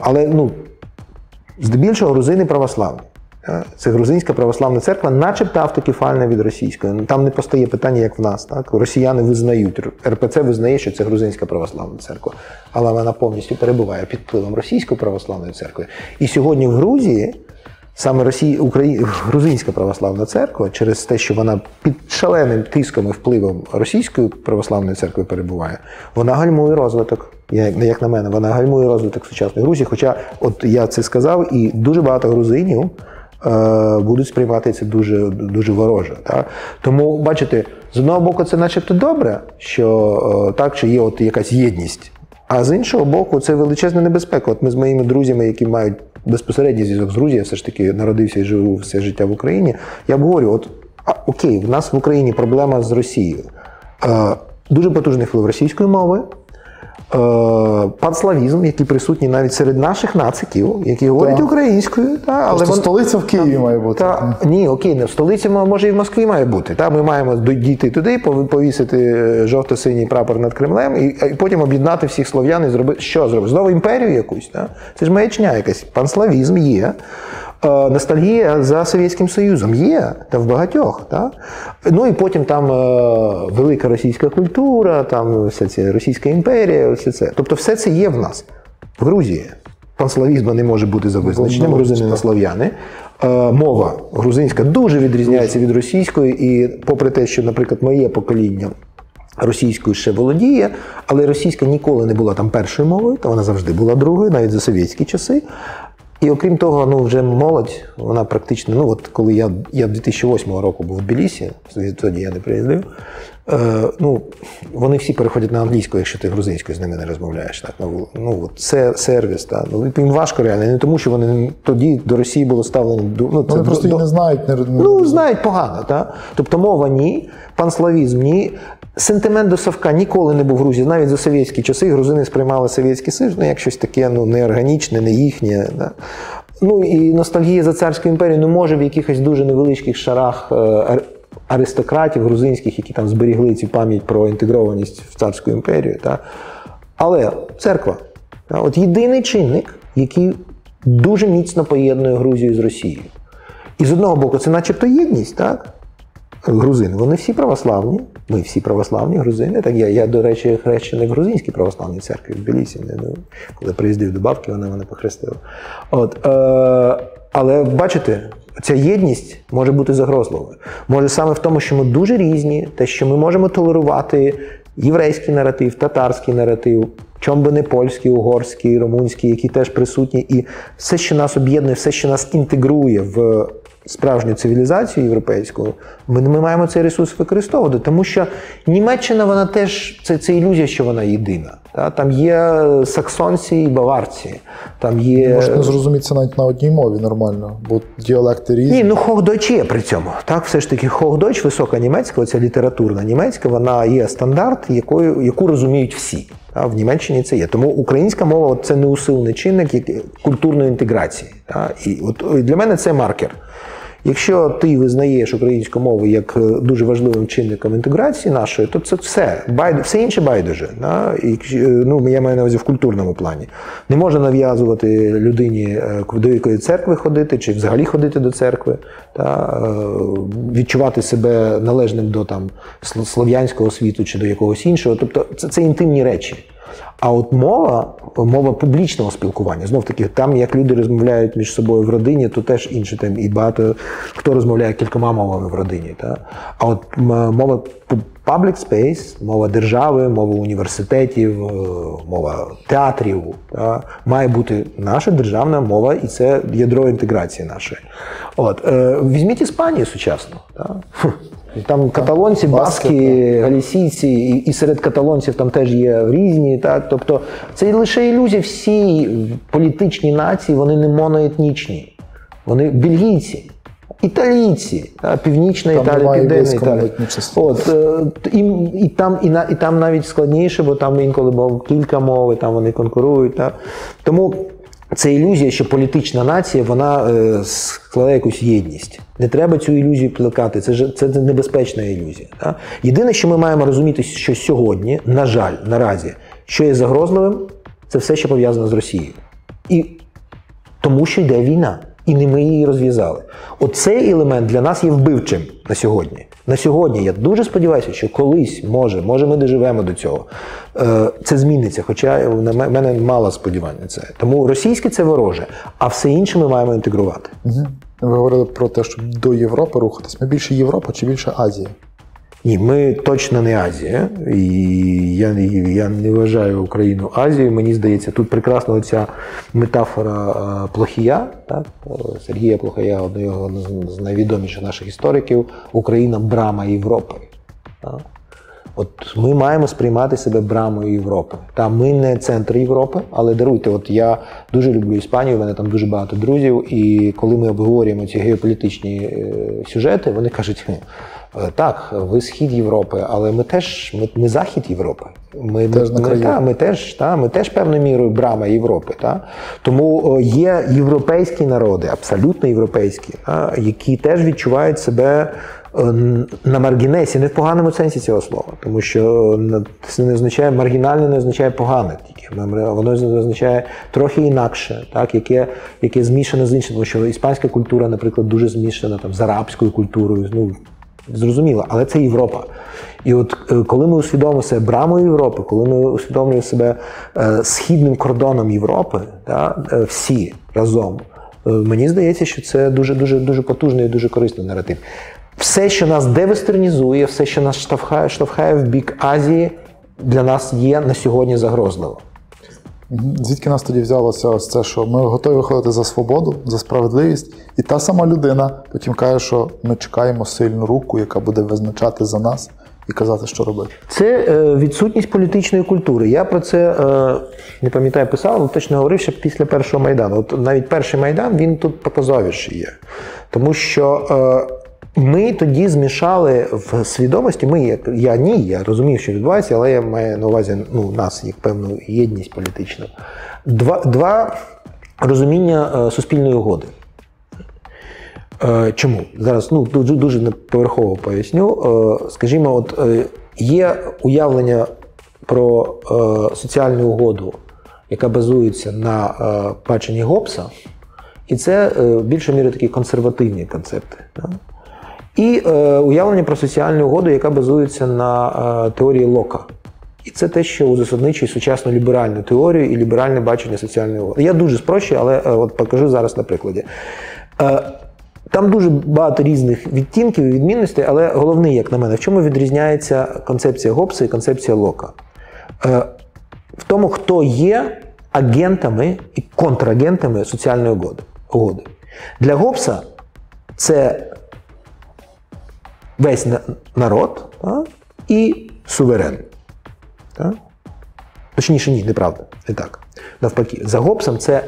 але ну, здебільшого грузини православні. Це грузинська православна церква, начебто автокефальна від російської. Ну, Там не постає питання, як в нас. Так? Росіяни визнають, РПЦ визнає, що це грузинська православна церква, але вона повністю перебуває під впливом російської православної церкви. І сьогодні в Грузії саме Росія, Украї... грузинська православна церква, через те, що вона під шаленим тиском і впливом російської православної церкви перебуває, вона гальмує розвиток. Як на мене, вона гальмує розвиток сучасної Грузії. Хоча, от я це сказав, і дуже багато грузинів е, будуть сприймати це дуже, дуже вороже. Так? Тому, бачите, з одного боку, це начебто добре, що е, так, що є от якась єдність. А з іншого боку, це величезна небезпека. От ми з моїми друзями, які мають безпосередній зв'язок з Грузією, я все ж таки народився і живу все життя в Україні. Я говорю: от а, окей, в нас в Україні проблема з Росією. Е, дуже потужний вплив російської мови. Е, панславізм, який присутній навіть серед наших нациків, які говорять Так. українською, та, але Просто вон- столиця в Києві має бути. та, ні, окей, не в столиці може і в Москві має бути. Та, ми маємо дійти туди, повісити е, жовто-синій прапор над Кремлем і, і потім об'єднати всіх слов'ян і зробити. Що зробити? Знову імперію якусь. Та? Це ж маячня якась. Панславізм є. Е, Ностальгія за Совєтським Союзом є та в багатьох. Та? Ну і потім там е, велика російська культура, там вся ця Російська імперія, все це. Тобто все це є в нас в Грузії. Панславізму не може бути за визначенням, грузини не слов'яни. Е, Мова грузинська дуже відрізняється від російської, і попри те, що, наприклад, моє покоління російською ще володіє, але російська ніколи не була там першою мовою, та вона завжди була другою, навіть за совєтські часи. І окрім того, ну вже молодь, вона практично, ну от коли я, я 2008 року був в Тбілісі, тоді я не приїздив, е, ну, вони всі переходять на англійську, якщо ти грузинською з ними не розмовляєш. Так? Ну, ну, це сервіс. Так? Ну, їм важко реально, не тому що вони тоді до Росії було ставлено. Ну, це Вони просто до- її не знають, не Ну, знають погано, так? Тобто мова ні, панславізм ні. Сентимент до Савка ніколи не був в Грузії. Навіть за совєтські часи грузини сприймали Совєтський Союз ну, як щось таке ну, неорганічне, не їхнє. Да? Ну і ностальгія за царську імперію ну, може в якихось дуже невеличких шарах е, аристократів грузинських, які там зберігли цю пам'ять про інтегрованість в царську імперію. Та? Але церква. От єдиний чинник, який дуже міцно поєднує Грузію з Росією. І з одного боку, це начебто єдність, так? Грузини, вони всі православні. Ми всі православні грузини. Так я, я до речі, хрещений в грузинській православній церкві в Білісі. Ну, коли приїздив до бабки, вона мене похрестила. От, е, але бачите, ця єдність може бути загрозливою. Може саме в тому, що ми дуже різні, те, що ми можемо толерувати єврейський наратив, татарський наратив, чом би не польський, угорський, румунський, які теж присутні, і все, що нас об'єднує, все, що нас інтегрує в справжню цивілізацію європейську, ми, ми маємо цей ресурс використовувати, тому що Німеччина вона теж це, це ілюзія, що вона єдина. Та? Там є саксонці і баварці, там є. Можна зрозуміти це навіть на одній мові нормально, бо діалекти різні. Ні, ну Хохдойч є при цьому. Так, все ж таки, Хохдойч, висока німецька, оця літературна німецька, вона є стандарт, якою, яку розуміють всі. А в Німеччині це є. Тому українська мова це неусилений чинник культурної інтеграції. Та? І от для мене це маркер. Якщо ти визнаєш українську мову як е, дуже важливим чинником інтеграції нашої, то це все байду, все інше байдуже. Да? І, е, ну, я маю на увазі в культурному плані. Не можна нав'язувати людині, е, до якої церкви ходити, чи взагалі ходити до церкви, та, відчувати себе належним до там, слов'янського світу чи до якогось іншого. Тобто це, це інтимні речі. А от мова, мова публічного спілкування, знов таки, там як люди розмовляють між собою в родині, то теж інше там і багато хто розмовляє кількома мовами в родині. Та? А от мова public space, мова держави, мова університетів, е, мова театрів, та? має бути наша державна мова, і це ядро інтеграції нашої. От, е, візьміть Іспанію сучасну. Та? Там каталонці, баски, баски, галісійці, і, і серед каталонців там теж є різні. Так? Тобто це лише ілюзія. Всі політичні нації вони не моноетнічні. Вони бельгійці, італійці, та? північна Там Італія, південна Італія. От, е, і, і, там, і, і там навіть складніше, бо там інколи мов кілька мов, і там вони конкурують. Так? Тому це ілюзія, що політична нація вона е, складає якусь єдність. Не треба цю ілюзію плекати. Це ж це небезпечна ілюзія. Так? Єдине, що ми маємо розуміти, що сьогодні, на жаль, наразі, що є загрозливим, це все, що пов'язано з Росією. І тому що йде війна. І не ми її розв'язали. Оцей елемент для нас є вбивчим на сьогодні. На сьогодні я дуже сподіваюся, що колись може, може, ми доживемо до цього. Е, Це зміниться, хоча в мене мало сподівань на це. Тому російське це вороже, а все інше ми маємо інтегрувати. Ви говорили про те, щоб до Європи рухатись. Ми більше Європа чи більше Азія? Ні, ми точно не Азія, і я, я не вважаю Україну Азією. Мені здається, тут прекрасна оця метафора Плохія, так? Сергія Плохія, одного з- найвідоміших наших істориків, Україна брама Європи. Так? От ми маємо сприймати себе брамою Європи. Та ми не центр Європи, але даруйте, от я дуже люблю Іспанію, в мене там дуже багато друзів. І коли ми обговорюємо ці геополітичні е, сюжети, вони кажуть: «Хм, е, так, ви схід Європи, але ми теж ми, ми захід Європи. Ми, Теж на ми, та, ми теж та, ми теж певною мірою брама Європи. Та? Тому е, є європейські народи, абсолютно європейські, та, які теж відчувають себе е, на маргінесі, не в поганому сенсі цього слова, тому що е, це не означає маргінальне, не означає погане тільки. Воно означає трохи інакше, так, яке, яке змішане з іншим, тому що іспанська культура, наприклад, дуже змішана там, з арабською культурою. Ну, Зрозуміло, але це Європа. І от е, коли ми усвідомимо себе брамою Європи, коли ми усвідомлюємо себе е, східним кордоном Європи, та, е, всі разом, мені здається, що це дуже дуже дуже потужний і дуже корисний наратив. Все, що нас девестернізує, все, що нас штовхає, штовхає в бік Азії, для нас є на сьогодні загрозливо. Звідки нас тоді взялося ось це, що ми готові виходити за свободу, за справедливість, і та сама людина потім каже, що ми чекаємо сильну руку, яка буде визначати за нас і казати, що робити. Це е, відсутність політичної культури. Я про це е, не пам'ятаю, писав, але точно говорив ще після першого майдану. От навіть перший майдан він тут показовіший є. Тому що е, ми тоді змішали в свідомості. Ми, як я ні, я розумів, що відбувається, але я маю на увазі ну, нас як певну єдність політичну. Два, два розуміння е, суспільної угоди. Е, Чому? Зараз ну, дуже, дуже поверхово поясню. Е, Скажімо, от є уявлення про соціальну угоду, яка базується на баченні Гоббса, і це в більшій мірі такі консервативні концепти. І е, уявлення про соціальну угоду, яка базується на е, теорії Лока. І це те, що узасадничує сучасну ліберальну теорію і ліберальне бачення соціальної угоди. Я дуже спрощую, але е, от покажу зараз на прикладі. Е, Там дуже багато різних відтінків і відмінностей, але головний, як на мене, в чому відрізняється концепція Гоббса і концепція Лока? Е, В тому, хто є агентами і контрагентами соціальної угоди. Для Гоббса це весь народ та, і суверен. Та? Точніше, ні, неправда, не так. Навпаки, за Гоббсом це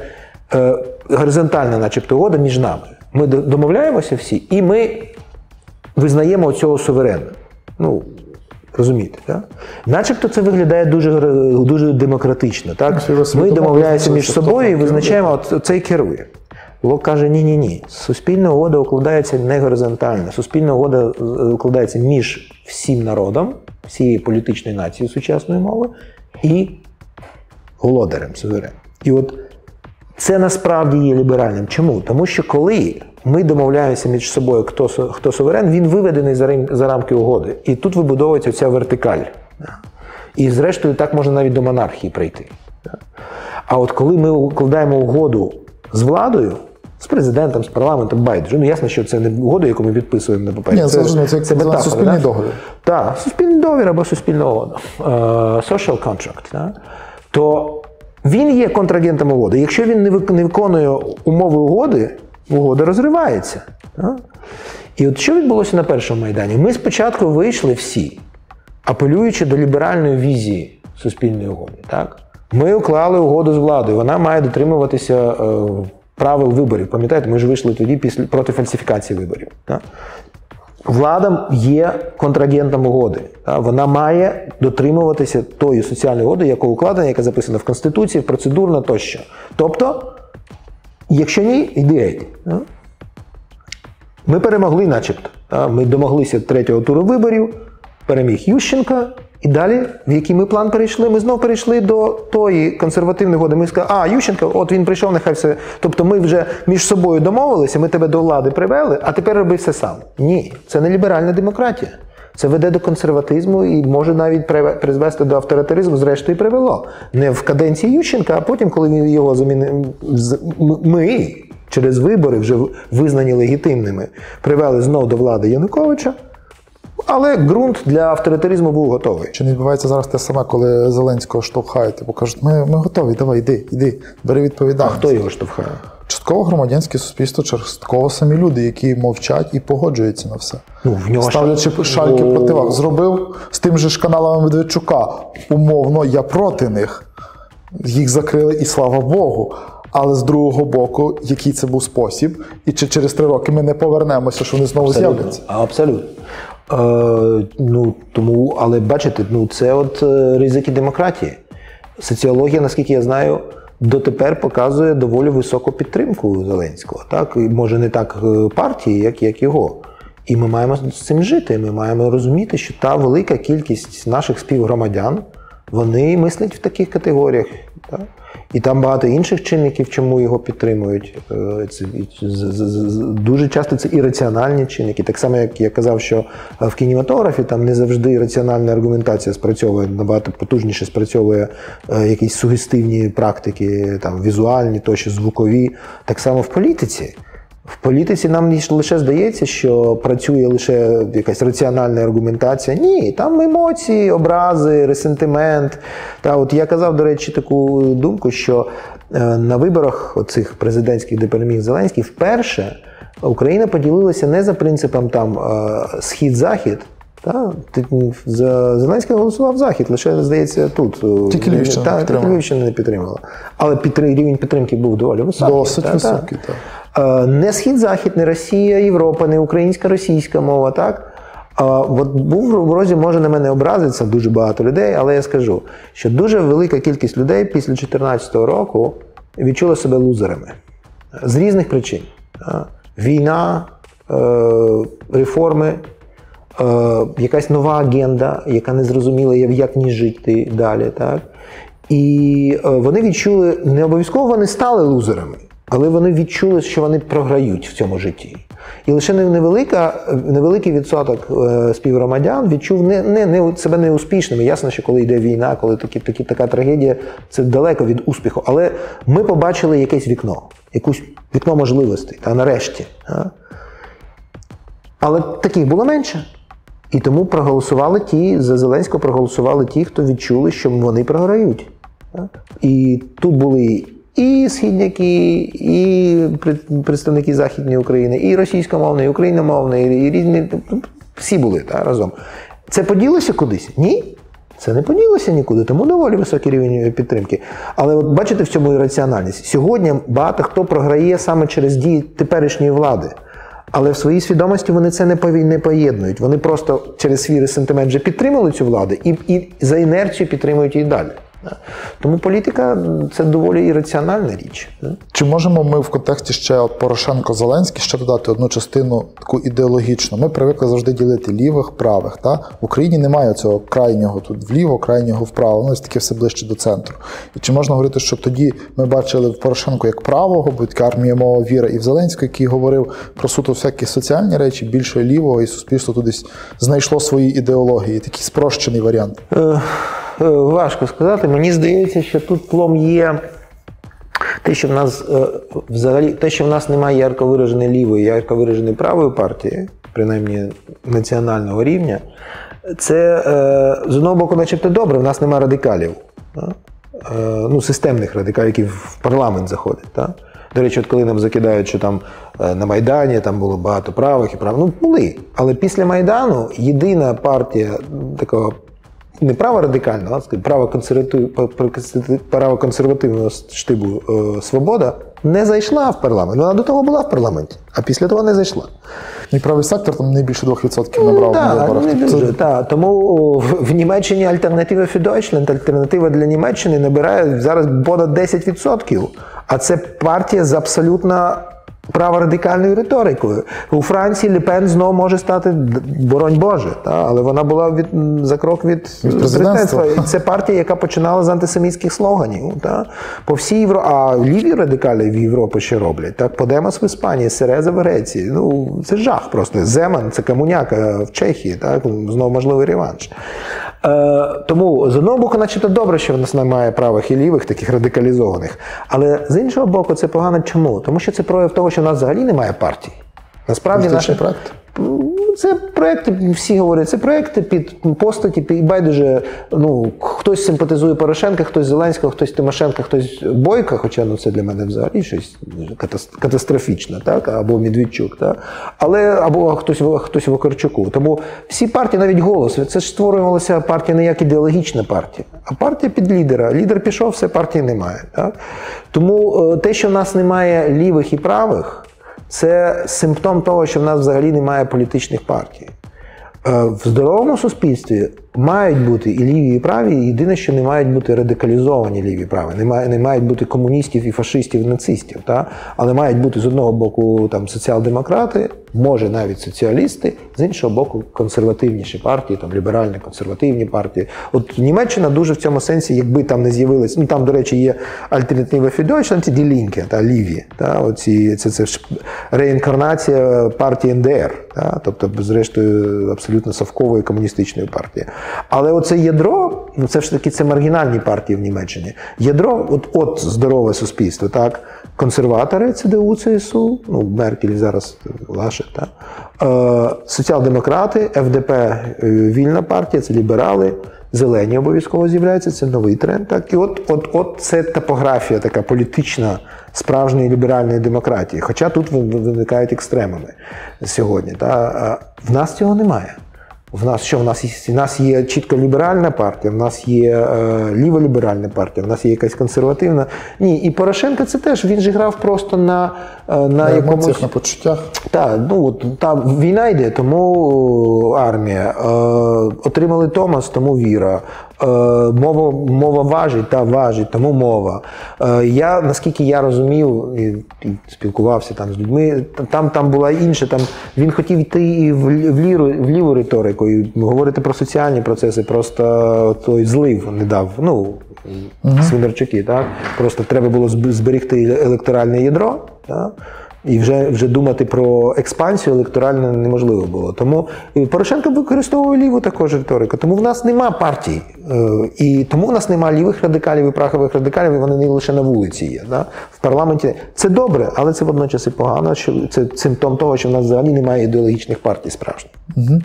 е, горизонтальна, начебто, угода між нами. Ми домовляємося всі, і ми визнаємо цього суверена. Ну, розумієте, так? Начебто це виглядає дуже, дуже демократично. Так? Ми домовляємося між собою і визначаємо, от цей керує. Лок каже: ні, ні, ні. Суспільна угода укладається не горизонтально. Суспільна угода е, укладається між всім народом, всією політичною нацією сучасної мови і володарем сувереном. І от це насправді є ліберальним. Чому? Тому що коли ми домовляємося між собою, хто, хто суверен, він виведений за, за рамки угоди. І тут вибудовується ця вертикаль. І зрештою так можна навіть до монархії прийти. А от коли ми укладаємо угоду з владою, з президентом, з парламентом, байдуже, ну ясно, що це не угода, яку ми підписуємо на папері. Ні, це зрозуміло, це метафора, суспільний да? договір. Так, суспільний договір або суспільна угода. Е, Social contract. Да? То він є контрагентом угоди. Якщо він не виконує умови угоди, угода розривається. Да? І от що відбулося на першому майдані? Ми спочатку вийшли всі, апелюючи до ліберальної візії суспільної угоди. Так? Ми уклали угоду з владою, вона має дотримуватися е, правил виборів. Пам'ятаєте, ми ж вийшли тоді після проти фальсифікації виборів. Так? Влада є контрагентом угоди. Та, Вона має дотримуватися тої соціальної угоди, яка укладена, яка записана в Конституції, процедурно тощо. Тобто, якщо ні, йди геть. Ми перемогли, начебто. Ми домоглися третього туру виборів, переміг Ющенка, І далі, в який ми план перейшли, ми знов перейшли до тої консервативної годи. Ми сказали, а Ющенко, от він прийшов, нехай все. Тобто ми вже між собою домовилися, ми тебе до влади привели, а тепер роби все сам. Ні, це не ліберальна демократія. Це веде до консерватизму і може навіть призвести до авторитаризму, зрештою, привело. Не в каденції Ющенка, а потім, коли він його замінив, ми через вибори вже визнані легітимними, привели знов до влади Януковича. Але ґрунт для авторитаризму був готовий. Чи не відбувається зараз те саме, коли Зеленського штовхають, бо кажуть, ми, ми готові, давай, йди, йди, бери відповідальність. Хто його штовхає? Частково громадянське суспільство, частково самі люди, які мовчать і погоджуються на все. Ну, в нього Ставлячи ж- шальки О. противаг. Зробив з тим же ж каналами Медведчука. Умовно, я проти них. Їх закрили, і слава Богу. Але з другого боку, який це був спосіб, і чи через три роки ми не повернемося, що вони знову з'являться. А, Абсолютно. Е, ну, тому, але бачите, ну, це от е, ризики демократії. Соціологія, наскільки я знаю, дотепер показує доволі високу підтримку Зеленського. Так? Може, не так е, партії, як, як його. І ми маємо з цим жити. Ми маємо розуміти, що та велика кількість наших співгромадян вони мислять в таких категоріях. Так? І там багато інших чинників, чому його підтримують. Е, Це дуже часто це ірраціональні чинники. Так само, як я казав, що е, в кінематографі там не завжди раціональна аргументація спрацьовує, набагато потужніше спрацьовує е, якісь сугестивні практики, там візуальні, тощо звукові. Так само в політиці. В політиці нам лише здається, що працює лише якась раціональна аргументація. Ні, там емоції, образи, ресентимент. Та от я казав, до речі, таку думку, що е, на виборах оцих президентських, де переміг Зеленський, вперше Україна поділилася не за принципом там е, схід-захід. Та, за Зеленський голосував захід, лише здається тут. е, Тільки Львівщина та, не тільки підтримала. Львівщина не підтримала. Але підтри- рівень підтримки був доволі високий. Досить Та, та. високий, так. Е, Не схід-захід, не Росія, Європа, не українська російська мова, так? А от був в розі може на мене образиться дуже багато людей, але я скажу, що дуже велика кількість людей після 2014 року відчула себе лузерами з різних причин. Війна, е, реформи, е, якась нова агенда, яка не зрозуміла, як ні жити далі. Так? І е, вони відчули, не обов'язково вони стали лузерами, але вони відчули, що вони програють в цьому житті. І лише невелика, невеликий відсоток е, співгромадян відчув не, не, не, себе неуспішними. Ясно, що коли йде війна, коли такі, такі, така трагедія, це далеко від успіху. Але ми побачили якесь вікно, якусь вікно можливостей, та нарешті. Та? Але таких було менше. І тому проголосували ті, за Зеленського проголосували ті, хто відчули, що вони програють. І тут були і східняки, і представники Західної України, і російськомовні, і україномовні, і різні. Всі були так, разом. Це поділося кудись? Ні. Це не поділося нікуди, тому доволі високий рівень підтримки. Але от бачите в цьому і раціональність. Сьогодні багато хто програє саме через дії теперішньої влади. Але в своїй свідомості вони це не поєднують. Вони просто через свій ресентимент вже підтримали цю владу і, і за інерцію підтримують її далі. Тому політика це доволі ірраціональна річ. Чи можемо ми в контексті ще от Порошенко-Зеленський ще додати одну частину таку ідеологічну? Ми привикли завжди ділити лівих, правих. Та? В Україні немає цього крайнього тут вліво, крайнього вправо. Ну, ось таке все ближче до центру. І чи можна говорити, що тоді ми бачили в Порошенко як правого, така армія мова віра, і в Зеленського, який говорив про суто всякі соціальні речі, більше лівого, і суспільство туди знайшло свої ідеології. Такий спрощений варіант. Е, Важко сказати. Мені здається, що тут плом є те, що в нас е, взагалі те, що в нас немає ярко вираженої лівої, ярко вираженої правої партії, принаймні національного рівня, це е, з одного боку, начебто добре, в нас немає радикалів. Ну, системних радикалів, які в парламент заходять. До речі, от коли нам закидають, що там на Майдані там було багато правих і правих, ну були. Але після Майдану єдина партія такого не праворадикального, а скажімо, право-консерватив- право-консервативного штибу е, Свобода не зайшла в парламент. Вона до того була в парламенті, а після того не зайшла. І правий сектор там не більше 2% набрав на Так, виборах. не Тобто дуже, так. Тому в, в Німеччині альтернатива Deutschland, альтернатива для Німеччини набирає зараз понад 10%. А це партія з абсолютно праворадикальною риторикою. У Франції Лепен знову може стати боронь Боже, та? але вона була від, за крок від, президентства. І Це партія, яка починала з антисемітських слоганів. Та? По всій Євро... А ліві радикалі в Європі що роблять? Так? Подемос в Іспанії, Сереза в Греції. Ну, це жах просто. Земан, це комуняка в Чехії, так? знову можливий реванш. Е, тому з одного боку, начебто добре, що в нас немає правих і лівих, таких радикалізованих. Але з іншого боку, це погано чому? Тому що це прояв того, що в нас взагалі немає партій. Насправді наша наші проект. Це проекти, всі говорять, це проекти під постаті, під байдуже. Ну хтось симпатизує Порошенка, хтось Зеленського, хтось Тимошенка, хтось Бойка. Хоча ну це для мене взагалі щось катас- катастрофічне, так або Медведчук, так але або хтось хтось Вакарчуку. Тому всі партії, навіть голос, це ж створювалася партія не як ідеологічна партія, а партія під лідера. Лідер пішов, все партії немає. Так тому е, те, що в нас немає лівих і правих. Це симптом того, що в нас взагалі немає політичних партій. Е, В здоровому суспільстві мають бути і ліві, і праві. Єдине, що не мають бути радикалізовані ліві і праві. Не, має, не мають бути комуністів і фашистів, і нацистів. Та? Але мають бути з одного боку там, соціал-демократи, може навіть соціалісти, з іншого боку, консервативніші партії, там ліберальні консервативні партії. От Німеччина дуже в цьому сенсі, якби там не з'явились, ну там, до речі, є альтернатива für Deutschland, die та ліві. Та, оці, це, це ж реінкарнація партії НДР, та, тобто, зрештою, абсолютно совкової комуністичної партії. Але оце ядро, ну це ж таки це маргінальні партії в Німеччині. Ядро, от, от здорове суспільство, так, консерватори, ЦДУ, ЦСУ, ну, Меркель зараз Лаше, так, е, соціал-демократи, ФДП, е, вільна партія, це ліберали. Зелені обов'язково з'являються, це новий тренд. Так і от, от, от це топографія, така політична справжньої ліберальної демократії. Хоча тут виникають екстремами сьогодні. Та в нас цього немає. В нас що в нас є? В нас є чітко ліберальна партія, в нас є е, ліволіберальна партія, в нас є якась консервативна. Ні, і Порошенко це теж він же грав просто на, е, на, На якомусь емоціях, на почуттях. так, ну от там війна йде, тому армія. Е, отримали Томас, тому віра. Е, мова, мова важить, та важить, тому мова. Е, я, наскільки я розумів і, і спілкувався там з людьми, там, там була інша. Там, він хотів йти і в, в, ліру, в ліву риторику, і говорити про соціальні процеси, просто той злив не дав. Ну, Свинарчуки, так? Просто треба було зб- зберегти електоральне ядро. Так? І вже, вже думати про експансію електорально неможливо було. Тому Порошенко використовує ліву також риторику. Тому в нас нема партій. Е, І тому в нас нема лівих радикалів і правих радикалів, і вони не лише на вулиці є. Да? В парламенті це добре, але це водночас і погано. Що це симптом того, що в нас взагалі немає ідеологічних партій справжніх. Угу.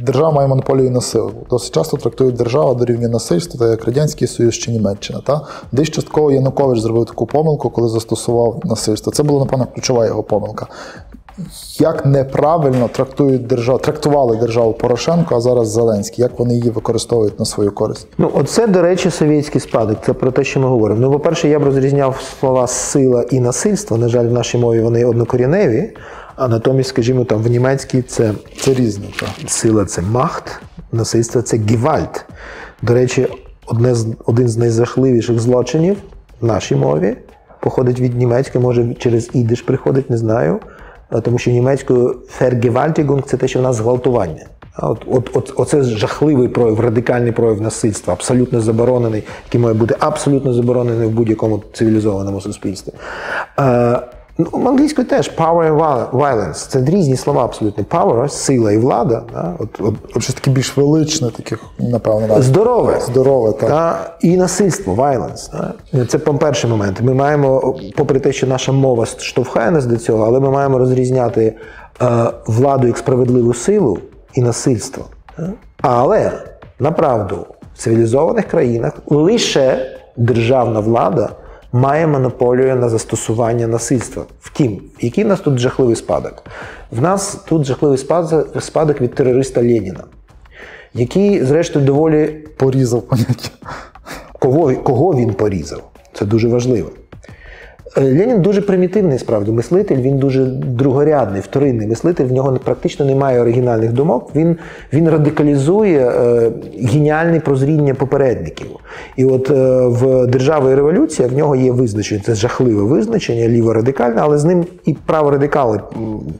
Держава має монополію на силу. Досить часто трактують державу до рівня насильства, так як Радянський Союз чи Німеччина. Та? Десь частково Янукович зробив таку помилку, коли застосував насильство. Це була, напевно, ключова його помилка. Як неправильно трактують державу, трактували державу Порошенко, а зараз Зеленський, як вони її використовують на свою користь? Ну, оце, до речі, совєтський спадок. Це про те, що ми говоримо. Ну, по-перше, я б розрізняв слова сила і насильство. На жаль, в нашій мові вони однокоріневі, а натомість, скажімо, там в німецькій це Це різні. Так. сила це махт, насильство це гівальт. До речі, одне з, один з найжахливіших злочинів в нашій мові походить від німецької, може через ідиш приходить, не знаю. Тому що німецькою Vergewaltigung – це те, що в нас зґвалтування. От, от, от, оце жахливий прояв, радикальний прояв насильства, абсолютно заборонений, який має бути абсолютно заборонений в будь-якому цивілізованому суспільстві. Ну, англійською теж power and violence. Це різні слова абсолютно. Power, сила і влада. Да? От, от, от, Щось таке більш величне, таких, напевно, навіть. здорове. Здорове, так. Та, і насильство, violence. Та. Це перший момент. Ми маємо, попри те, що наша мова штовхає нас до цього, але ми маємо розрізняти е, владу як справедливу силу і насильство. Та. Але направду в цивілізованих країнах лише державна влада має монополію на застосування насильства. Втім, який в нас тут жахливий спадок? В нас тут жахливий спадок, від терориста Леніна, який, зрештою, доволі Порізав поняття. кого, кого він порізав. Це дуже важливо. Ленін дуже примітивний справді мислитель, він дуже другорядний, вторинний мислитель. В нього практично немає оригінальних думок. Він він радикалізує е, геніальне прозріння попередників. І от е, в держава і революція в нього є визначення. Це жахливе визначення, ліво-радикальне, але з ним і праворадикали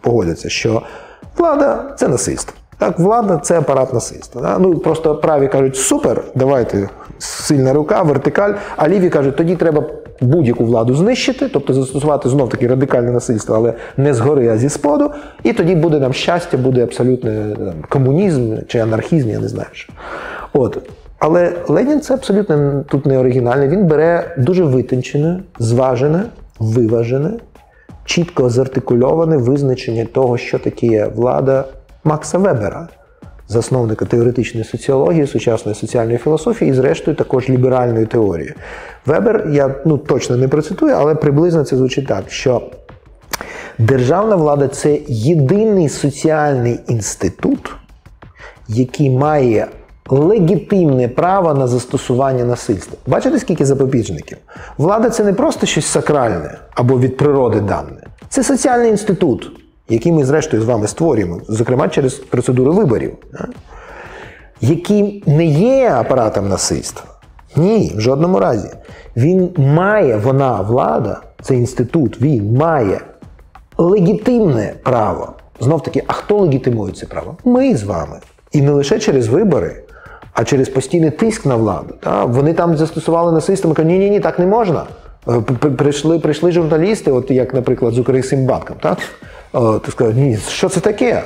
погодяться, що влада це насильство. Так, влада це апарат насильства. Да? Ну просто праві кажуть, супер, давайте сильна рука, вертикаль. А ліві кажуть, тоді треба будь-яку владу знищити, тобто застосувати знов таки радикальне насильство, але не згори, а зі споду. І тоді буде нам щастя, буде абсолютний там, комунізм чи анархізм, я не знаю. що. От. Але Ленін це абсолютно тут не оригінальне. Він бере дуже витончене, зважене, виважене, чітко зартикульоване визначення того, що таке влада Макса Вебера, засновника теоретичної соціології, сучасної соціальної філософії і, зрештою, також ліберальної теорії. Вебер, я ну, точно не процитую, але приблизно це звучить так, що державна влада це єдиний соціальний інститут, який має легітимне право на застосування насильства. Бачите, скільки запобіжників? Влада це не просто щось сакральне або від природи дане. Це соціальний інститут, який ми, зрештою, з вами створюємо, зокрема через процедуру виборів, який не є апаратом насильства. Ні, в жодному разі. Він має, вона, влада, цей інститут, він має легітимне право. Знов таки, а хто легітимує це право? Ми з вами. І не лише через вибори, а через постійний тиск на владу. Та? Вони там застосували насильство, ми кажуть, ні, ні, ні, так не можна. Е, Прийшли, прийшли журналісти, от як, наприклад, з Укрсимбанком, так? Е, Ти сказав, ні, що це таке?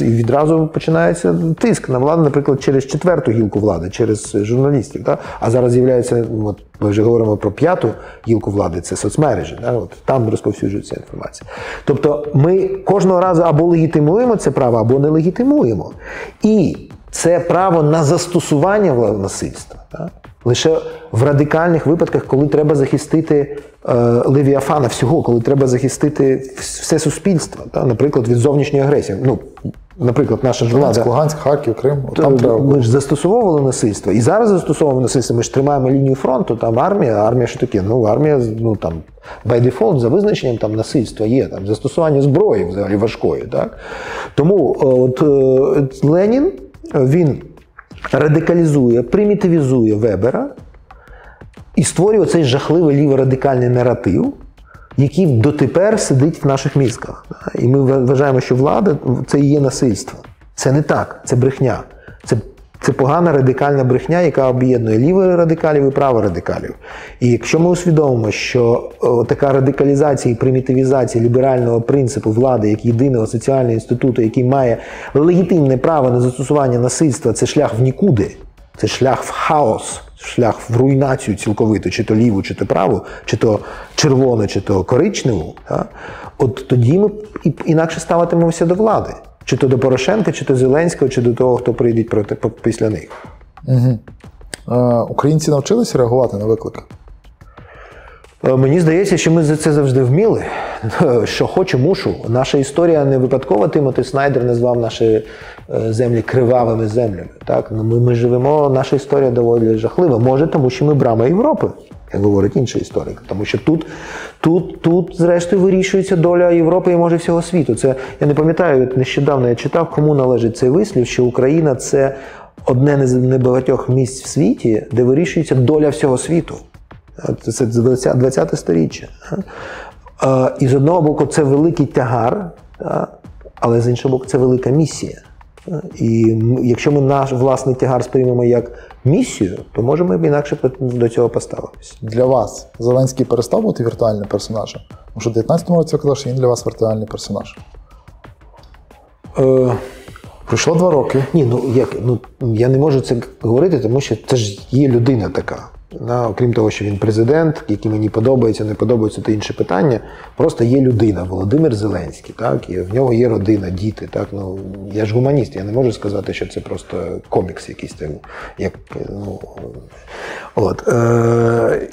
І відразу починається тиск на владу, наприклад, через четверту гілку влади, через журналістів. Так? А зараз з'являється, от ми вже говоримо про п'яту гілку влади, це соцмережі. Так? От там розповсюджується інформація. Тобто ми кожного разу або легітимуємо це право, або не легітимуємо. І це право на застосування насильства. Так? Лише в радикальних випадках, коли треба захистити е, Левіафана всього, коли треба захистити все суспільство, та, наприклад, від зовнішньої агресії. Ну, наприклад, наша ж влада. Луганськ, Харків, Крим. То Там треба ми ж застосовували насильство. І зараз застосовуємо насильство. Ми ж тримаємо лінію фронту, там армія, армія що таке? Ну, армія, ну там by default, за визначенням там насильства є, там застосування зброї взагалі важкої. Так? Тому е, от е, Ленін він радикалізує, примітивізує Вебера і створює цей жахливий ліворадикальний наратив, який дотепер сидить в наших мізках. І ми вважаємо, що влада це і є насильство. Це не так, це брехня. Це, це погана радикальна брехня, яка об'єднує лівих радикалів і праворадикалів. І якщо ми усвідомимо, що о, така радикалізація і примітивізація ліберального принципу влади як єдиного соціального інституту, який має легітимне право на застосування насильства, це шлях в нікуди, це шлях в хаос, шлях в руйнацію цілковиту, чи то ліву, чи то праву, чи то червону, чи то коричневу, от тоді ми інакше ставитимемося до влади. Чи то до Порошенка, чи то Зеленського, чи до того, хто прийде проти після них. Е, Українці навчилися реагувати на виклики. Е, Мені здається, що ми за це завжди вміли. Що хочу, мушу. Наша історія не випадково Тимоти Снайдер назвав наші е, землі кривавими землями. Так? Ну, ми, ми живемо, наша історія доволі жахлива. Може, тому що ми брама Європи, як говорить інший історик. Тому що тут, тут, тут, зрештою, вирішується доля Європи і може всього світу. Це я не пам'ятаю, нещодавно я читав, кому належить цей вислів, що Україна це одне з небагатьох місць в світі, де вирішується доля всього світу. Це це 20 20 сторіччя. І з одного боку, це великий тягар, але з іншого боку, це велика місія. І якщо ми наш власний тягар сприймемо як місію, то можемо б інакше до цього поставитися. Для вас Зеленський перестав бути віртуальним персонажем? Тому що в 19-му році ви казали, що він для вас віртуальний персонаж. Е, Пройшло два роки. Ні, ну як ну я не можу це говорити, тому що це ж є людина така. Окрім того, що він президент, який мені подобається, не подобається, це інше питання. Просто є людина, Володимир Зеленський, так, і в нього є родина, діти. Так, ну я ж гуманіст, я не можу сказати, що це просто комікс якийсь там, як ну от. Е,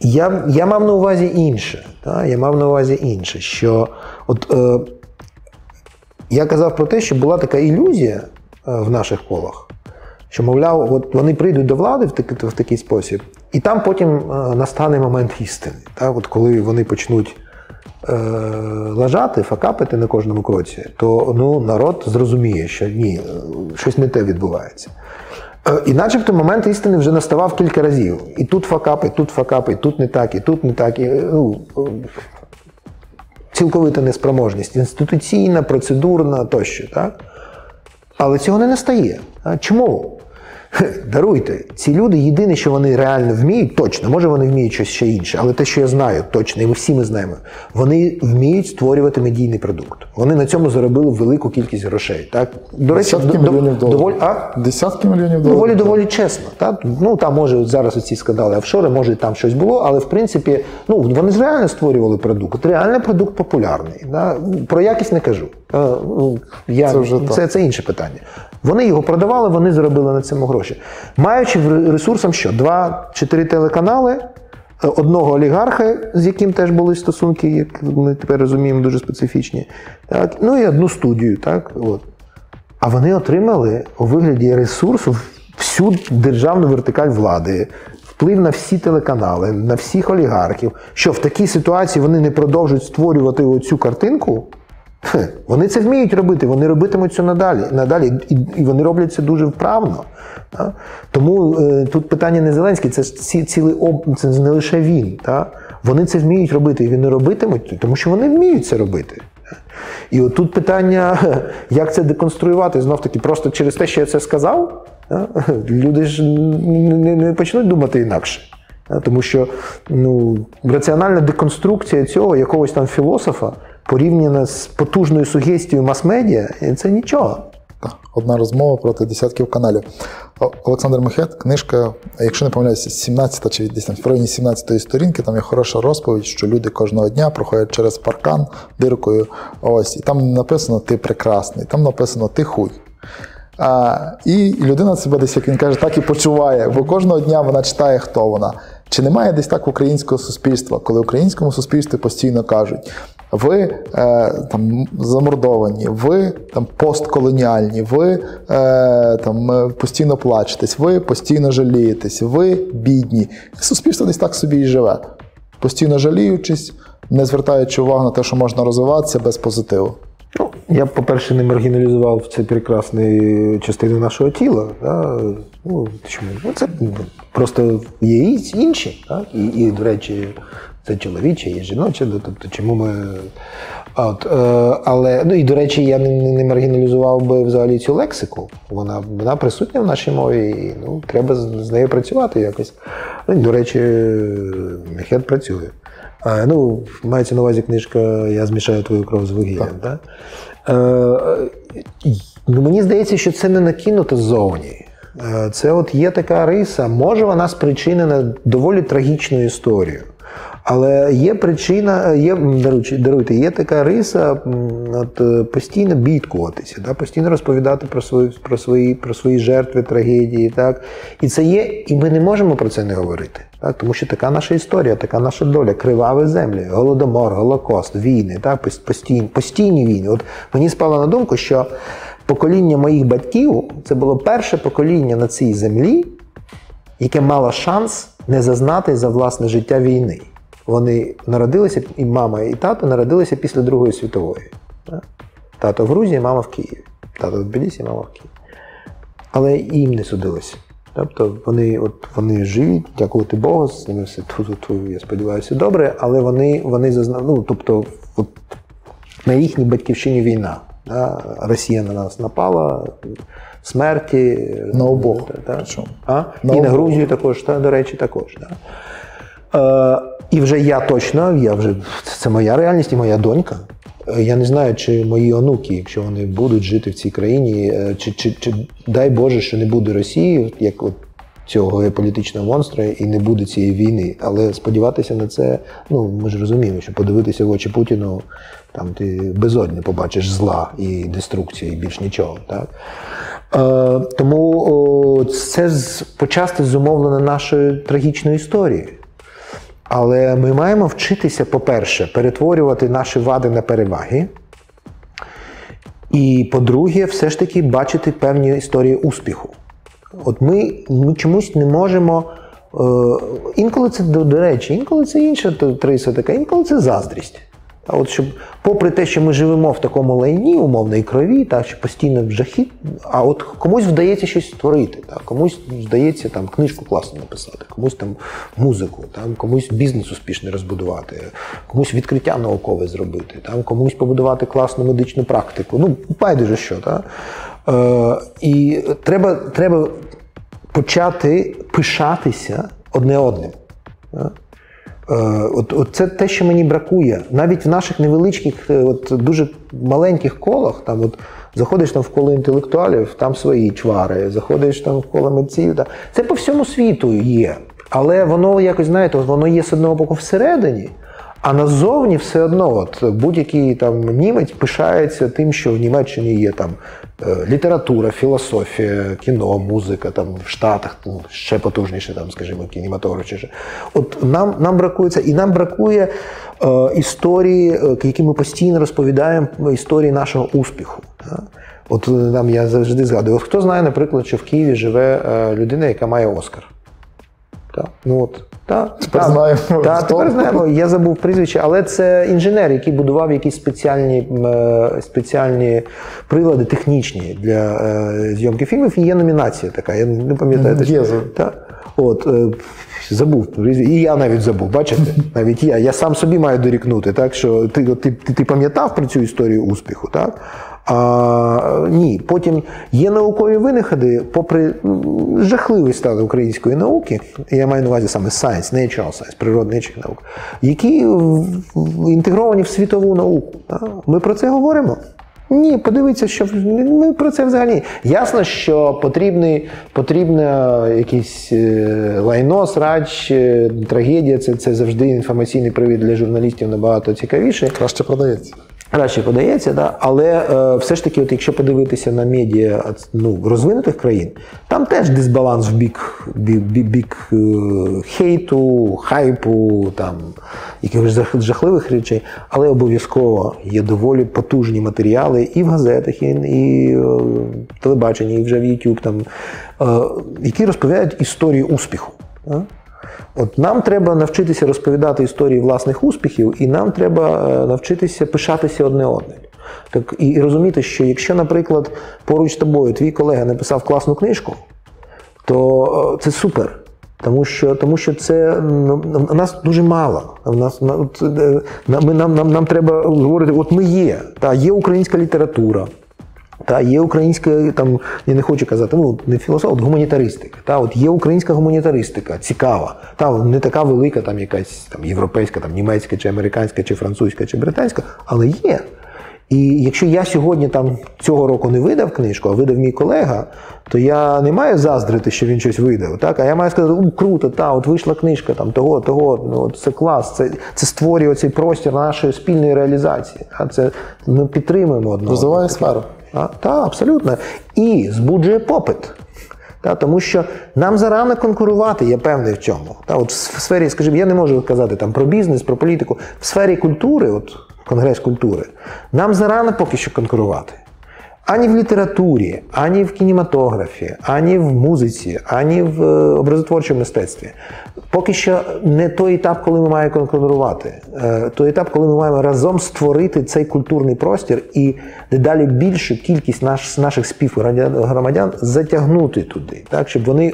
я, я мав на увазі інше. Так, я мав на увазі інше, що от. Е, я казав про те, що була така ілюзія е, в наших колах, що, мовляв, от вони прийдуть до влади в такий, в такий спосіб, І там потім е, настане момент істини. Так? От коли вони почнуть е, лажати, факапити на кожному кроці, то ну, народ зрозуміє, що ні, е, щось не те відбувається. Е, І начебто момент істини вже наставав кілька разів. І тут факап, і тут факап, і тут не так, і тут не так. І, ну, е, цілковита неспроможність, інституційна, процедурна тощо. Так? Але цього не настає. Чому? (laughs) Даруйте, ці люди єдине, що вони реально вміють, точно, може вони вміють щось ще інше, але те, що я знаю, точно, і ми всі ми знаємо, вони вміють створювати медійний продукт. Вони на цьому заробили велику кількість грошей. Так? До речі, Десятки до- мільйонів доларів. доволі, а? Десятки мільйонів Доволі доларів. доволі чесно. Так? Ну там може от зараз оці скандали офшори, може там щось було, але в принципі, ну вони ж реально створювали продукт. Реально продукт популярний. Да? Про якість не кажу. Е, ну, Я, Це вже це, це інше питання. Вони його продавали, вони заробили на цьому гроші. Маючи в- ресурсом що? Два чи три телеканали, е, одного олігарха, з яким теж були стосунки, як ми тепер розуміємо, дуже специфічні. Так? Ну і одну студію. Так? От. А вони отримали у вигляді ресурсу всю державну вертикаль влади, вплив на всі телеканали, на всіх олігархів. Що в такій ситуації вони не продовжують створювати оцю картинку? Вони це вміють робити, вони робитимуть це надалі, надалі і, вони роблять це дуже вправно. Та? Тому е, тут питання не Зеленський, це ці, цілий об, це не лише він. Та? Вони це вміють робити, і вони робитимуть, тому що вони вміють це робити. І от тут питання, (laughs) як це деконструювати знов таки, просто через те, що я це сказав, да, люди ж не, не почнуть думати інакше. Тому що ну, раціональна деконструкція цього якогось там філософа порівняна з потужною сугестією мас-медіа, це нічого. Одна розмова проти десятків каналів. Олександр Мехет, книжка, якщо не помиляюся, 17 чи десь там в районі 17 сторінки, там є хороша розповідь, що люди кожного дня проходять через паркан диркою. Ось, і там написано Ти прекрасний, там написано Ти хуй. А, і людина себе десь, як він каже, так і почуває, бо кожного дня вона читає, хто вона. Чи немає десь так українського суспільства, коли українському суспільстві постійно кажуть, ви е, там замордовані, ви там постколоніальні, ви е, там е, постійно плачетесь, ви постійно жалієтесь, ви бідні. Суспільство десь так собі і живе, постійно жаліючись, не звертаючи увагу на те, що можна розвиватися без позитиву. Ну, я, б, по-перше, не маргіналізував це прекрасні частини нашого тіла. Да? Ну, чому? Ну, це просто є інші. Так? І, і, до речі, це чоловіче, є жіноче. Тобто, чому ми. От, е, але, ну і до речі, я не, не маргіналізував би взагалі цю лексику. Вона, вона присутня в нашій мові, і ну, треба з, нею працювати якось. Ну, до речі, Мехет працює. А, ну, мається на увазі книжка Я змішаю твою кров з вугіллям. Да? Е, ну, мені здається, що це не накинуто ззовні. Е, Це от є така риса, може вона спричинена доволі трагічною історією. Але є причина, є даруйте, є така риса от, е, постійно бідкуватися, да, постійно розповідати про свої, про свої, про свої жертви, трагедії. Так? І це є, і ми не можемо про це не говорити. Так? Тому що така наша історія, така наша доля, криваві землі, голодомор, голокост, війни, так? постійні, постійні війни. От мені спало на думку, що покоління моїх батьків це було перше покоління на цій землі, яке мало шанс не зазнати за власне життя війни. Вони народилися, і мама, і тато народилися після Другої світової. Так? Тато в Грузії, мама в Києві. Тато в Тбілісі, мама в Києві. Але їм не судилося. Тобто вони, от, вони живі, дякувати Богу, з ними все ту, я сподіваюся, добре, але вони, вони зазна... ну, тобто, от, на їхній батьківщині війна. Да? Росія на нас напала, смерті. На обох, Да. А? На І на. Грузію також, та, до речі, також. Да. Е, і вже я точно, я вже, це моя реальність і моя донька. Е, Я не знаю, чи мої онуки, якщо вони будуть жити в цій країні, е, чи, чи, чи дай Боже, що не буде Росії, як от цього геополітичного монстра, і не буде цієї війни. Але сподіватися на це, ну ми ж розуміємо, що подивитися в очі Путіну, там ти безодня побачиш зла і деструкції, і більш нічого. Так? Е, тому о, це почасти зумовлено нашою трагічною історією. Але ми маємо вчитися, по-перше, перетворювати наші вади на переваги. І по-друге, все ж таки бачити певні історії успіху. От ми, ми чомусь не можемо е, інколи це до, речі, інколи це інша триса така, інколи це заздрість. А от щоб, попри те, що ми живемо в такому лайні, умовно, і крові, так, що постійно в жахіт, а от комусь вдається щось створити, так, комусь вдається там книжку класно написати, комусь там музику, там, комусь бізнес успішний розбудувати, комусь відкриття наукове зробити, там, комусь побудувати класну медичну практику. Ну, байдуже що. Так? Е, І треба, треба почати пишатися одне одним. Так? Е, от, от це те, що мені бракує. Навіть в наших невеличких, е, от дуже маленьких колах, там от заходиш там в коло інтелектуалів, там свої чвари, заходиш там в коло митців. Та, це по всьому світу є. Але воно якось, знаєте, воно є з одного боку всередині. А назовні все одно, от будь-який там німець пишається тим, що в Німеччині є там література, філософія, кіно, музика, там в Штатах ну, ще потужніше, там, скажімо, кінематограф. Чи От нам нам бракує і нам бракує е, історії, е, які ми постійно розповідаємо, історії нашого успіху. Да? От нам я завжди згадую, от хто знає, наприклад, що в Києві живе е, людина, яка має Оскар. Так, ну от. Та, тепер та, знаємо. Та, тепер знаємо, я забув прізвище, але це інженер, який будував якісь спеціальні е, спеціальні прилади технічні для е, зйомки фільмів. І є номінація така. Я не пам'ятаю. Є. Та? От, е, Забув і я навіть забув. Бачите, (laughs) навіть я. Я сам собі маю дорікнути, так що ти ти, ти, ти пам'ятав про цю історію успіху, так? А, Ні, потім є наукові винаходи, попри жахливий стан української науки, я маю на увазі саме science, natural science, природничих наук, які інтегровані в світову науку. Ми про це говоримо. Ні, подивіться, що ми про це взагалі. Ясно, що потрібний, потрібне якийсь е, лайно, срач, е, трагедія це, це завжди інформаційний привід для журналістів набагато цікавіше. Краще продається. Краще подається, да? але е, все ж таки, от якщо подивитися на медіа ну, розвинутих країн, там теж дисбаланс в бік бік, бік е, хейту, хайпу, там, якихось жахливих речей, але обов'язково є доволі потужні матеріали і в газетах, і, і е, телебаченні, і вже в YouTube, там, е, які розповідають історію успіху. Да? От Нам треба навчитися розповідати історії власних успіхів, і нам треба е, навчитися пишатися одне одним. Так, І, і розуміти, що якщо, наприклад, поруч з тобою твій колега написав класну книжку, то е, це супер. Тому що тому що це ну, нас дуже мало. Нас, е, Нам нам, нам, нам треба говорити, от ми є. Та, Є українська література. Та є українська, там я не хочу казати, ну не філософ, от гуманітаристика. Та от є українська гуманітаристика, цікава. Та не така велика, там якась там європейська, там німецька, чи американська, чи французька, чи британська, але є. І якщо я сьогодні там цього року не видав книжку, а видав мій колега, то я не маю заздрити, що він щось видав. Так? А я маю сказати, у круто, та, от вийшла книжка там того, того, ну, це клас, це це створює цей простір нашої спільної реалізації. А це ми підтримуємо одного. Розвиває сферу. Так, абсолютно. І збуджує попит. Та, Тому що нам зарано конкурувати, я певний в цьому. Та, от В сфері, скажімо, я не можу казати там про бізнес, про політику. В сфері культури, от Конгрес культури, нам зарано поки що конкурувати. Ані в літературі, ані в кінематографі, ані в музиці, ані в е, образотворчому мистецтві. Поки що не той етап, коли ми маємо конкурувати. Е, той етап, коли ми маємо разом створити цей культурний простір і дедалі більшу кількість наш, наших співгромадян затягнути туди, так, щоб вони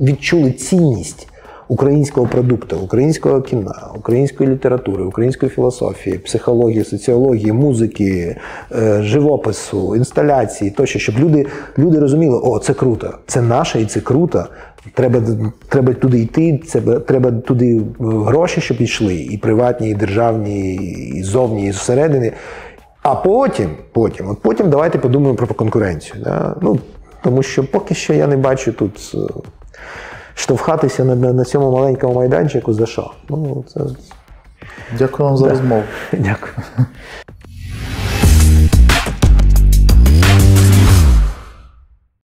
відчули цінність українського продукту, українського кіна, української літератури, української філософії, психології, соціології, музики, е, живопису, інсталяції, тощо, щоб люди люди розуміли, о, це круто, це наше і це круто. Треба треба туди йти, це треба туди е, гроші, щоб йшли, і приватні, і державні, і зовні, і зсередини. А потім, потім, от потім давайте подумаємо про конкуренцію. Да? Ну, Тому що поки що я не бачу тут е, штовхатися на на цьому маленькому майданчику за що. Ну, це... Дякую вам за розмову. (laughs) Дякую.